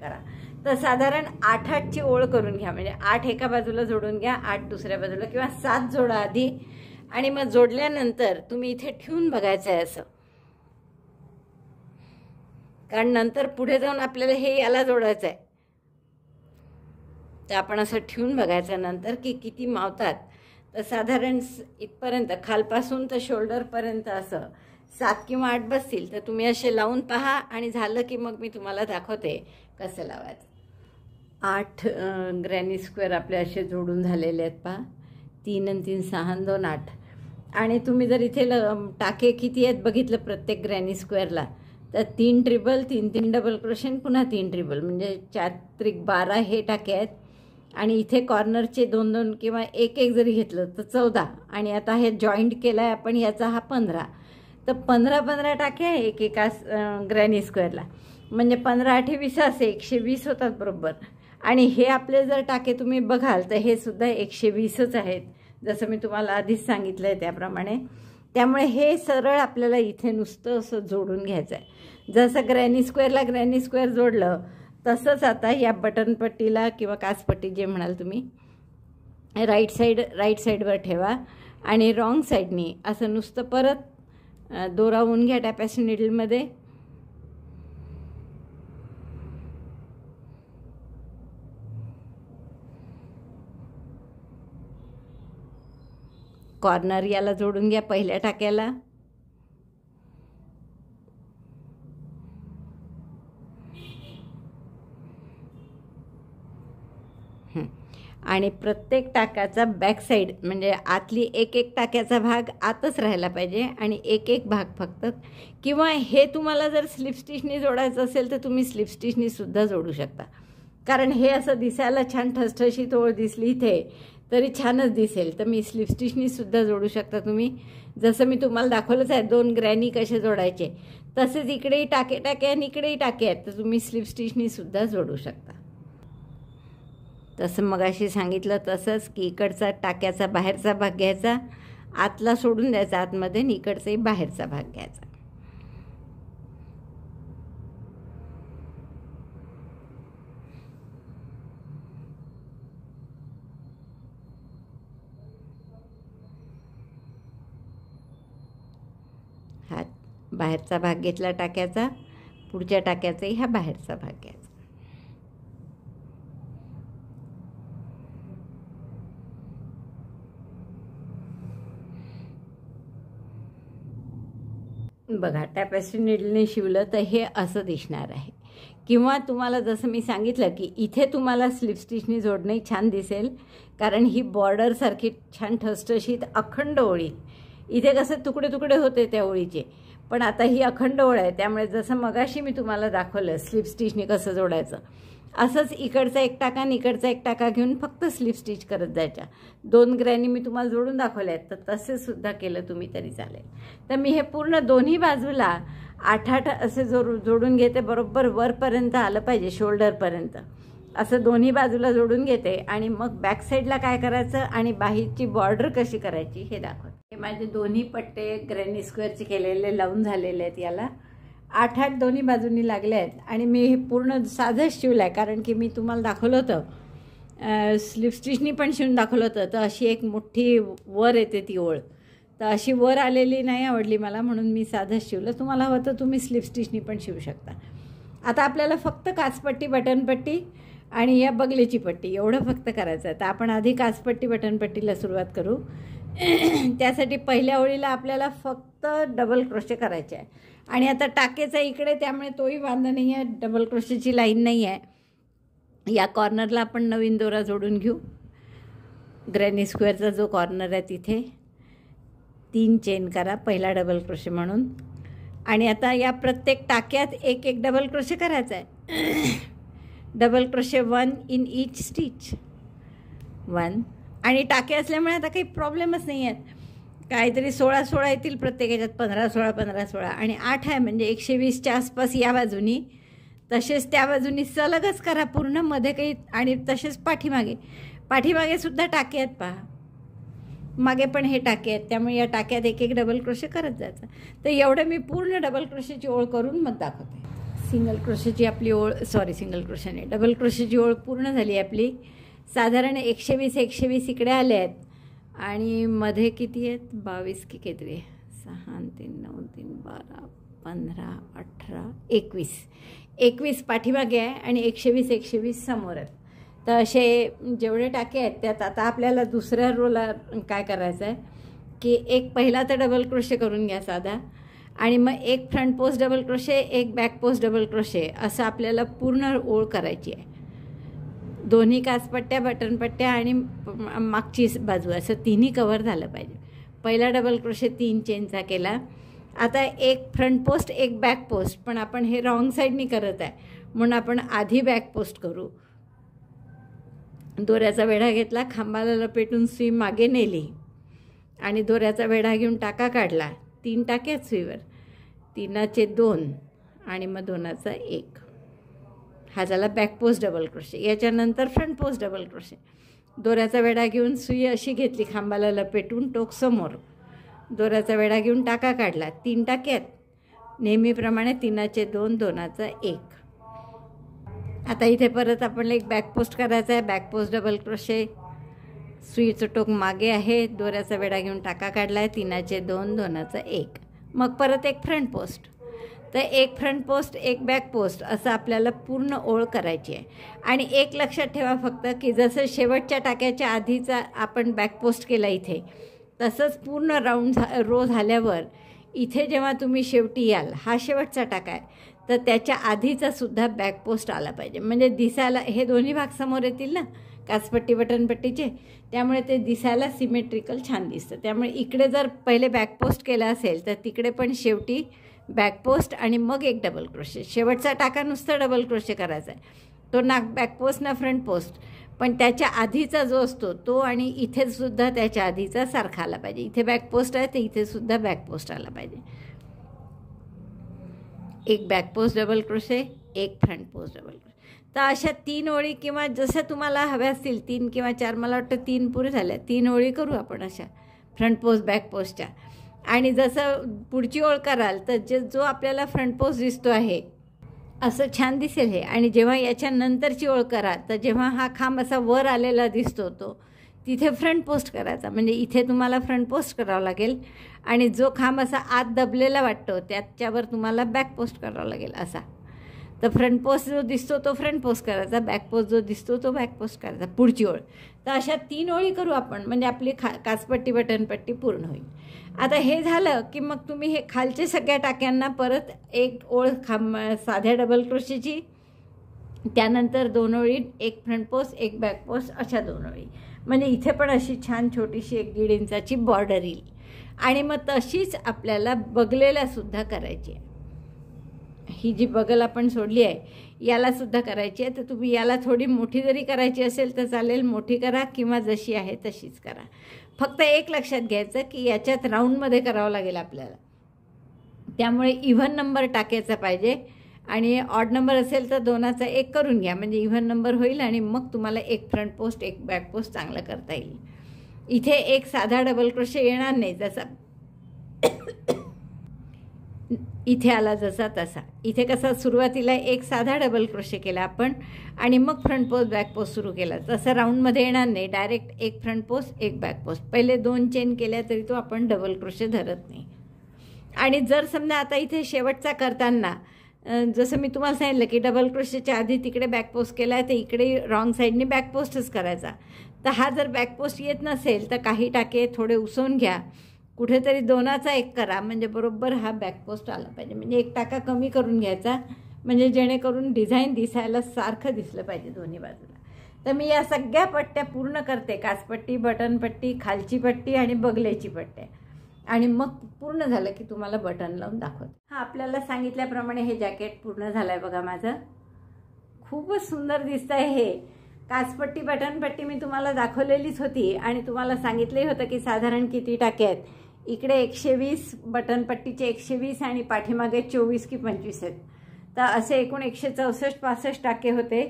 Speaker 1: करा. तर साधारण आठ आठची ओळ करून घ्या. म्हणजे आठ एका बाजूला जोडून घ्या आठ दुसऱ्या बाजूला किंवा सात जोडा आधी. आणि मग जोडल्यानंतर तुम्ही इथे ठेवून बघायचं आहे असं. कारण नंतर पुढे जाऊन आपल्याला हे याला जोडायचं आहे तर आपण असं ठेवून बघायचं नंतर की किती मावतात. तर साधारण इथपर्यंत खालपासून तर शोल्डरपर्यंत असं. सात किंवा आठ बसतील तर तुम्ही असे लावून पहा आणि झालं की मग मी तुम्हाला दाखवते कसं लावायचं. आठ ग्रॅनी स्क्वेअर आपले असे जोडून झालेले आहेत पहा. तीन आणि तीन सहा दोन आठ. आणि तुम्ही जर इथे ल टाके किती आहेत बघितलं प्रत्येक ग्रॅनी स्क्वेअरला तर तीन ट्रिबल तीन तीन डबल क्रोशन पुन्हा तीन ट्रिबल म्हणजे चार त्रिक बारा हे टाके आहेत. आणि इथे कॉर्नरचे दोन दोन किंवा एक एक जरी घेतलं तर चौदा. आणि आता हे जॉईंट केलं आहे आपण याचा हा पंधरा. तर पंधरा पंधरा टाके आहे एक एका ग्रॅनी स्क्वेअरला. म्हणजे पंधरा आठे वीस असे एकशे वीस होतात बरोबर. आणि हे आपले जर टाके तुम्ही बघाल तर हे सुद्धा एकशे वीसच आहेत जसं मी तुम्हाला आधीच सांगितलं आहे त्याप्रमाणे. त्यामुळे हे सरळ आपल्याला इथे नुसतं असं जोडून घ्यायचं आहे जसं ग्रॅनी स्क्वेअरला ग्रॅनी स्क्वेअर जोडलं तसंच आता या बटनपट्टीला किंवा काचपट्टी जे म्हणाल तुम्ही राईट साईड राईट साईडवर ठेवा. आणि रॉंग साईडनी असं नुसतं परत दोरावून घ्या टॅपॅसी निडलमध्ये कॉर्नर याला जोडून घ्या पहिल्या टाक्याला. आणि प्रत्येक टाक्याचा बॅकसाईड म्हणजे आतली एक एक टाक्याचा भाग आतच राहायला पाहिजे आणि एक एक भाग फक्त. किंवा हे तुम्हाला जर स्लिपस्टिचनी जोडायचं असेल तर तुम्ही स्लिप सुद्धा जोडू शकता. कारण हे असं दिसायला छान ठसठशी तोळ दिसली इथे तरी छानच दिसेल. तर मी स्लिप सुद्धा जोडू शकता तुम्ही. जसं मी तुम्हाला दाखवलंच आहे दोन ग्रॅनी कसे जोडायचे. तसेच इकडेही टाके टाके आणि इकडेही टाके आहेत तर तुम्ही स्लिप सुद्धा जोडू शकता. तसं मगाशी सांगितलं तसंच की इकडचा टाक्याचा बाहेरचा भाग घ्यायचा. आतला सोडून द्यायचा आतमध्ये आणि इकडचाही बाहेरचा भाग घ्यायचा. हा बाहेरचा भाग घेतला टाक्याचा पुढच्या टाक्याचाही हा बाहेरचा भाग घ्यायचा. बघा टॅपेस्ट्री निडलने शिवलं तर हे असं दिसणार आहे. किंवा तुम्हाला जसं मी सांगितलं की इथे तुम्हाला स्लिप स्टिचनी जोडणे छान दिसेल कारण ही बॉर्डरसारखी छान ठसठशीत अखंड ओळी. इथे कसं तुकडे तुकडे होते त्या ओळीचे पण आता ही अखंड ओळ आहे त्यामुळे जसं मगाशी मी तुम्हाला दाखवलं स्लिप स्टिचने कसं जोडायचं. असंच इकडचा एक टाका आणि इकडचा एक टाका घेऊन फक्त स्लिप स्टिच करत जायच्या. दोन ग्रॅनी मी तुम्हाला जोडून दाखवल्या आहेत तर तसेसुद्धा केलं तुम्ही तरी चालेल. तर मी हे पूर्ण दोन्ही बाजूला आठ आठ असे जो जोडून घेते बरोबर वरपर्यंत आलं पाहिजे शोल्डरपर्यंत. असं दोन्ही बाजूला जोडून घेते आणि मग बॅक साईडला काय करायचं आणि बाहेरची बॉर्डर कशी करायची हे दाखवते. हे माझे दोन्ही पट्टे ग्रॅनी स्क्वेअरचे केलेले लावून झालेले आहेत याला. आठ आठ दोन्ही बाजूंनी लागले आहेत. आणि मी हे पूर्ण साधंच शिवलं आहे कारण की मी तुम्हाला दाखवलं होतं. स्लिप स्टिचनी पण शिवून दाखवलं होतं. तर अशी एक मोठी वर येते ती ओळ. तर अशी वर आलेली नाही आवडली मला म्हणून मी साधंच शिवलं. तुम्हाला हवं तर तुम्ही स्लिप स्टिचनी पण शिवू शकता. आता आपल्याला फक्त काचपट्टी बटनपट्टी आणि या बगलेची पट्टी एवढं फक्त करायचं आहे. तर आपण आधी काचपट्टी बटनपट्टीला सुरुवात करू. त्यासाठी पहिल्या ओळीला आपल्याला फक्त डबल क्रोशे करायचे आहे. आणि आता टाकेचा इकडे त्यामुळे तोही बांधा नाही आहे डबल क्रोशेची लाईन नाही आहे या कॉर्नरला आपण नवीन दोरा जोडून घेऊ. ग्रॅनी स्क्वेअरचा जो कॉर्नर आहे तिथे. तीन चेन करा पहिला डबल क्रोशे म्हणून. आणि आता या प्रत्येक टाक्यात एक एक डबल क्रोशे करायचा आहे. Double crochet one in each stitch one आणि टाके असल्यामुळे आता काही प्रॉब्लेमच नाही आहेत काहीतरी सोळा सोळा येतील प्रत्येक याच्यात पंधरा सोळा पंधरा सोळा. आणि आठ आहे म्हणजे एकशे वीसच्या आसपास या बाजूनी. तसेच त्या बाजूनी सलगच करा पूर्णमध्ये काही आणि तसेच पाठीमागे. पाठीमागे सुद्धा टाके आहेत पहा. मागे पण हे टाके आहेत त्यामुळे या टाक्यात एक एक डबल क्रोशे करत जायचं. तर एवढं मी पूर्ण डबल क्रोशेची ओळ करून मग दाखवते. सिंगल क्रोशेची आपली ओळ सॉरी सिंगल क्रोशेने डबल क्रोशेची ओळ पूर्ण झाली आपली. साधारण एकशे वीस एकशे वीस इकडे आले आहेत. आणि मध्ये किती आहेत? बावीस की किती? सहा तीन नऊ तीन बारा पंधरा अठरा एकवीस. एकवीस पाठीमागे आहे आणि एकशे वीस एकशे वीस समोर आहेत. तर असे जेवढे टाके आहेत त्यात आता आपल्याला दुसऱ्या रोला काय करायचं आहे? की एक पहिला तर डबल क्रोशे करून घ्या साधा. आणि मग एक फ्रंट पोस्ट डबल क्रोशे एक बॅक पोस्ट डबल क्रोशे असं आपल्याला पूर्ण ओळ करायची आहे. दोन्ही काचपट्ट्या बटनपट्ट्या आणि मागची बाजू. असं तिन्ही कवर झालं पाहिजे. पहिला डबल क्रोशे तीन चेनचा केला. आता एक फ्रंट पोस्ट एक बॅक पोस्ट पण आपण हे रॉंग साईडनी करत आहे. म्हणून आपण आधी बॅक पोस्ट करू. दोऱ्याचा वेढा घेतला खांबाला लपेटून सुई मागे नेली. आणि दोऱ्याचा वेढा घेऊन टाका काढला. तीन टाक्यात सुईवर. तीनाचे दोन आणि मग दोनाचा एक. हा झाला बॅक पोस्ट डबल क्रोशे याच्यानंतर फ्रंट पोस्ट डबल क्रोशे दोऱ्याचा वेढा घेऊन सुई अशी घेतली खांबाला लपेटून टोक समोर. दोऱ्याचा वेढा घेऊन टाका काढला. तीन टाक्यात. नेहमीप्रमाणे तीनाचे दोन दोनाचा एक. आता इथे परत आपण एक बॅक पोस्ट करायचा आहे. बॅक पोस्ट डबल क्रोशे सुईचं टोक मागे आहे. दोऱ्याचा वेढा घेऊन टाका काढला आहे तीनाचे दोन दोनाचा एक. मग परत एक फ्रंट पोस्ट तर एक फ्रंट पोस्ट एक बॅक पोस्ट असं आपल्याला पूर्ण ओळ करायची आहे. आणि एक लक्षात ठेवा फक्त की जसं शेवटच्या टाक्याच्या आधीचा आपण बॅक पोस्ट केला इथे तसंच पूर्ण राऊंड झा रो झाल्यावर इथे जेव्हा तुम्ही शेवटी याल हा शेवटचा टाका आहे तर त्याच्या आधीचा सुद्धा बॅक पोस्ट आला पाहिजे. म्हणजे दिसायला हे दोन्ही भाग समोर येतील ना काचपट्टी बटनपट्टीचे त्यामुळे ते दिसायला सिमेट्रिकल छान दिसतं. त्यामुळे इकडे जर पहिले बॅक पोस्ट केलं असेल तर तिकडे पण शेवटी बॅक पोस्ट आणि मग एक डबल क्रोशे शेवटचा टाका नुसतं डबल क्रोशे करायचा आहे. तो ना बॅक पोस्ट ना फ्रंट पोस्ट पण त्याच्या आधीचा जो असतो तो आणि इथेसुद्धा त्याच्या आधीचा सारखा आला पाहिजे. इथे बॅक पोस्ट आहे तर इथेसुद्धा बॅकपोस्ट बॅक पोस्ट आला पाहिजे. एक बॅक पोस्ट डबल क्रोशे एक फ्रंट पोस्ट डबल क्रोशे तर अशा तीन ओळी किंवा जसं तुम्हाला हव्या असतील तीन किंवा चार मला वाटतं तीन पुरे झाल्या. तीन ओळी करू आपण अशा फ्रंट पोस्ट बॅक पोस्टच्या आणि जसं पुढची ओळ कराल तर जे जो आपल्याला फ्रंट पोस्ट दिसतो आहे असं छान दिसेल हे. आणि जेव्हा याच्या नंतरची ओळ करा तर जेव्हा हा खांब असा वर आलेला दिसतो तो तिथे फ्रंट पोस्ट करायचा. म्हणजे इथे तुम्हाला फ्रंट पोस्ट करावं लागेल. आणि जो खांब असा आत दबलेला वाटतो त्याच्यावर तुम्हाला बॅक पोस्ट करावा लागेल असा. तर फ्रंट पोस्ट जो दिसतो तो फ्रंट पोस्ट करायचा बॅक पोस्ट जो दिसतो तो बॅक पोस्ट करायचा पुढची ओळ. तर अशा तीन ओळी करू आपण म्हणजे आपली खा काचपट्टी बटनपट्टी पूर्ण होईल. आता हे झालं की मग तुम्ही हे खालचे सगळ्या टाक्यांना परत एक ओळ खांब साध्या डबल क्रोशीची त्यानंतर दोन ओळी एक फ्रंट पोस्ट एक बॅक पोस्ट अशा दोन ओळी. म्हणजे इथे पण अशी छान छोटीशी एक दीड इंचाची बॉर्डर येईल. आणि मग तशीच आपल्याला बगलेलासुद्धा करायची आहे. ही जी बगल आपण सोडली आहे यालासुद्धा करायची आहे. तर तुम्ही याला थोडी मोठी जरी करायची असेल तर चालेल मोठी करा किंवा जशी आहे तशीच करा. फक्त एक लक्षात घ्यायचं की याच्यात राऊंडमध्ये करावं लागेल आपल्याला. त्यामुळे इव्हन नंबर टाकायचा पाहिजे आणि ऑड नंबर असेल तर दोनाचा एक करून घ्या. म्हणजे इव्हन नंबर होईल आणि मग तुम्हाला एक फ्रंट पोस्ट एक बॅक पोस्ट चांगलं करता येईल. इथे एक साधा डबल क्रोशे येणार नाही. जसा इथे आला जसा तसा. इथे कसा सुरुवातीला एक साधा डबल क्रोशे केला आपण आणि मग फ्रंट पोस्ट बॅक पोस्ट सुरू केला. तसं राऊंडमध्ये येणार नाही. डायरेक्ट एक फ्रंट पोस्ट एक बॅक पोस्ट पहिले दोन चेन केल्या तरी तो आपण डबल क्रोशे धरत नाही. आणि जर समजा आता इथे शेवटचा करताना जसं मी तुम्हाला सांगितलं की डबल क्रोशेच्या आधी तिकडे बॅक पोस्ट केला आहे तर इकडे रॉंग साईडने बॅक पोस्टच करायचा. तर हा जर बॅक पोस्ट येत नसेल तर काही टाके थोडे उसवून घ्या. कुठेतरी दोनाचा एक करा. म्हणजे बरोबर हा बॅक पोस्ट आला पाहिजे. म्हणजे एक टाका कमी करून घ्यायचा. म्हणजे जेणेकरून डिझाईन दिसायला सारखं दिसलं पाहिजे दोन्ही बाजूला. तर मी या सगळ्या पट्ट्या पूर्ण करते. काचपट्टी बटनपट्टी खालची पट्टी आणि बगलेची पट्ट्या. आणि मग पूर्ण झालं की तुम्हाला बटन लावून दाखवते. हा आपल्याला सांगितल्याप्रमाणे हे जॅकेट पूर्ण झालं आहे बघा माझं. खूपच सुंदर दिसतं आहे हे. काचपट्टी बटनपट्टी मी तुम्हाला दाखवलेलीच होती. आणि तुम्हाला सांगितलंही होतं की साधारण किती टाके आहेत. इकडे एकशे वीस बटनपट्टीचे एकशे वीस आणि पाठीमागे चोवीस की पंचवीस आहेत. तर असे एकूण एकशे चौसष्ट पासष्ट टाके होते.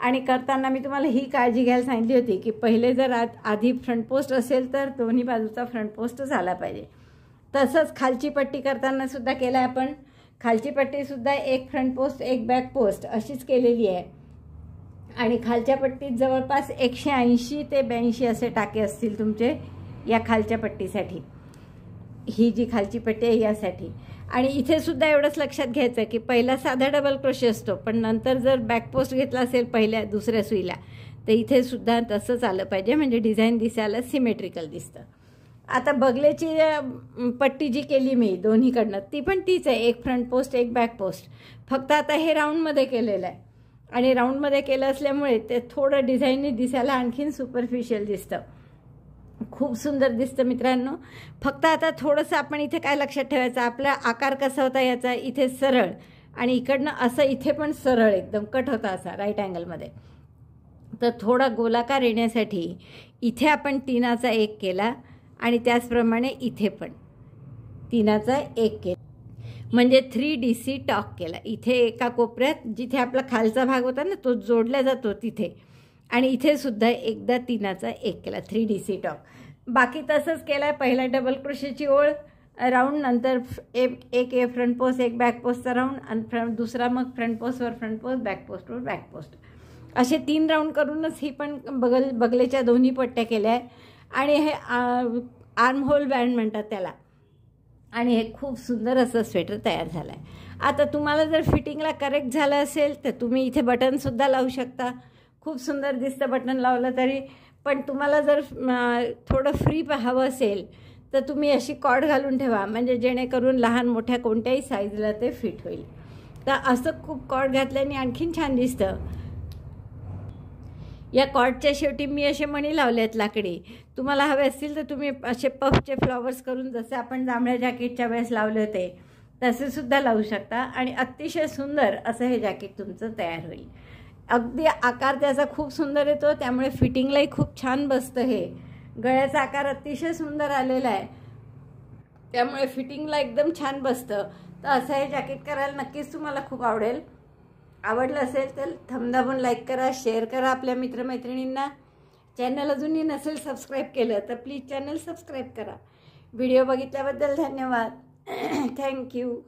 Speaker 1: आणि करताना मी तुम्हाला ही काळजी घ्यायला सांगितली होती की पहिले जर आधी फ्रंट पोस्ट असेल तर दोन्ही बाजूचा फ्रंट पोस्ट झाला पाहिजे. तसंच खालची पट्टी करताना सुद्धा केलं आहे आपण. खालची पट्टीसुद्धा एक फ्रंट पोस्ट एक बॅक पोस्ट अशीच केलेली आहे. आणि खालच्या पट्टीत जवळपास एकशे ऐंशी ते ब्याऐंशी असे टाके असतील तुमचे या खालच्या पट्टीसाठी. ही जी खालची पट्टी आहे यासाठी. आणि इथे सुद्धा एवढंच लक्षात घ्यायचं की पहिला साधा डबल क्रोशे असतो पण नंतर जर बॅकपोस्ट घेतला असेल पहिल्या दुसऱ्या सुईला तर इथे सुद्धा तसंच आलं पाहिजे. म्हणजे डिझाईन दिसायला सिमेट्रिकल दिसतं. आता बगलेची पट्टी जी केली मी दोन्हीकडनं ती पण तीच आहे. एक फ्रंट पोस्ट एक बॅक पोस्ट फक्त आता हे राऊंडमध्ये केलेलं आहे. आणि राऊंडमध्ये केलं असल्यामुळे ते थोडं डिझाईनने दिसायला आणखीन सुपरफिशियल दिसतं. खूप सुंदर दिसतं मित्रांनो. फक्त आता थोडंसं आपण इथे काय लक्षात ठेवायचं आपला आकार कसा होता याचा इथे सरळ आणि इकडनं असं इथे पण सरळ एकदम कट होता असा राईट अँगलमध्ये तर थोडा गोलाकार येण्यासाठी इथे आपण तिनाचा एक केला आणि त्याचप्रमाणे इथे पण तिनाचा एक केला. म्हणजे थ्री डी सी टॉक केला. इथे एका कोपऱ्यात जिथे आपला खालचा भाग होता ना तो जोडला जातो तिथे. आणि इथे सुद्धा एकदा तिनाचा एक केला थ्री डी सी टॉक. बाकी तसंच केलं आहे पहिला डबल क्रोशेची ओळ. राऊंड नंतर एक एक ए फ्रंट पोस्ट एक बॅक पोस्टचा राऊंड आणि फ्रंट दुसरा मग फ्रंट पोस्टवर फ्रंट पोस्ट बॅक पोस्टवर बॅक पोस्ट असे तीन राऊंड करूनच ही पण बगल बगलेच्या दोन्ही पट्ट्या केल्या. आहे आणि हे आर्म होल बँड म्हणतात त्याला. आणि हे खूप सुंदर असं स्वेटर तयार झालं आहे आता तुम्हाला जर फिटिंगला करेक्ट झालं असेल तर तुम्ही इथे बटनसुद्धा लावू शकता. खूप सुंदर दिसतं बटन लावलं तरी. पण तुम्हाला जर थोडं फ्री हवं असेल तर तुम्ही अशी कॉड घालून ठेवा. म्हणजे जेणेकरून लहान मोठ्या कोणत्याही साईजला ते फिट होईल. तर असं खूप कॉड घातल्याने आणखीन छान दिसतं. या कॉटच्या शेवटी मी असे मणी लावले आहेत लाकडी. तुम्हाला हवे असतील तर तुम्ही असे पफचे फ्लॉवर्स करून जसे आपण जांभळ्या जॅकेटच्या वेळेस लावले होते तसेसुद्धा लावू शकता. आणि अतिशय सुंदर असं हे जॅकेट तुमचं तयार होईल. अगदी आकार त्याचा खूप सुंदर येतो त्यामुळे फिटिंगलाही खूप छान बसतं हे. गळ्याचा आकार अतिशय सुंदर आलेला आहे. त्यामुळे फिटिंगला एकदम छान बसतं. तर असं हे जॅकेट करायला नक्कीच तुम्हाला खूप आवडेल. आवडलं असेल तर थमदाबून लाईक करा शेअर करा आपल्या मित्रमैत्रिणींना. चॅनल अजूनही नसेल सबस्क्राईब केलं तर प्लीज चॅनल सबस्क्राईब करा. व्हिडिओ बघितल्याबद्दल धन्यवाद. थँक्यू.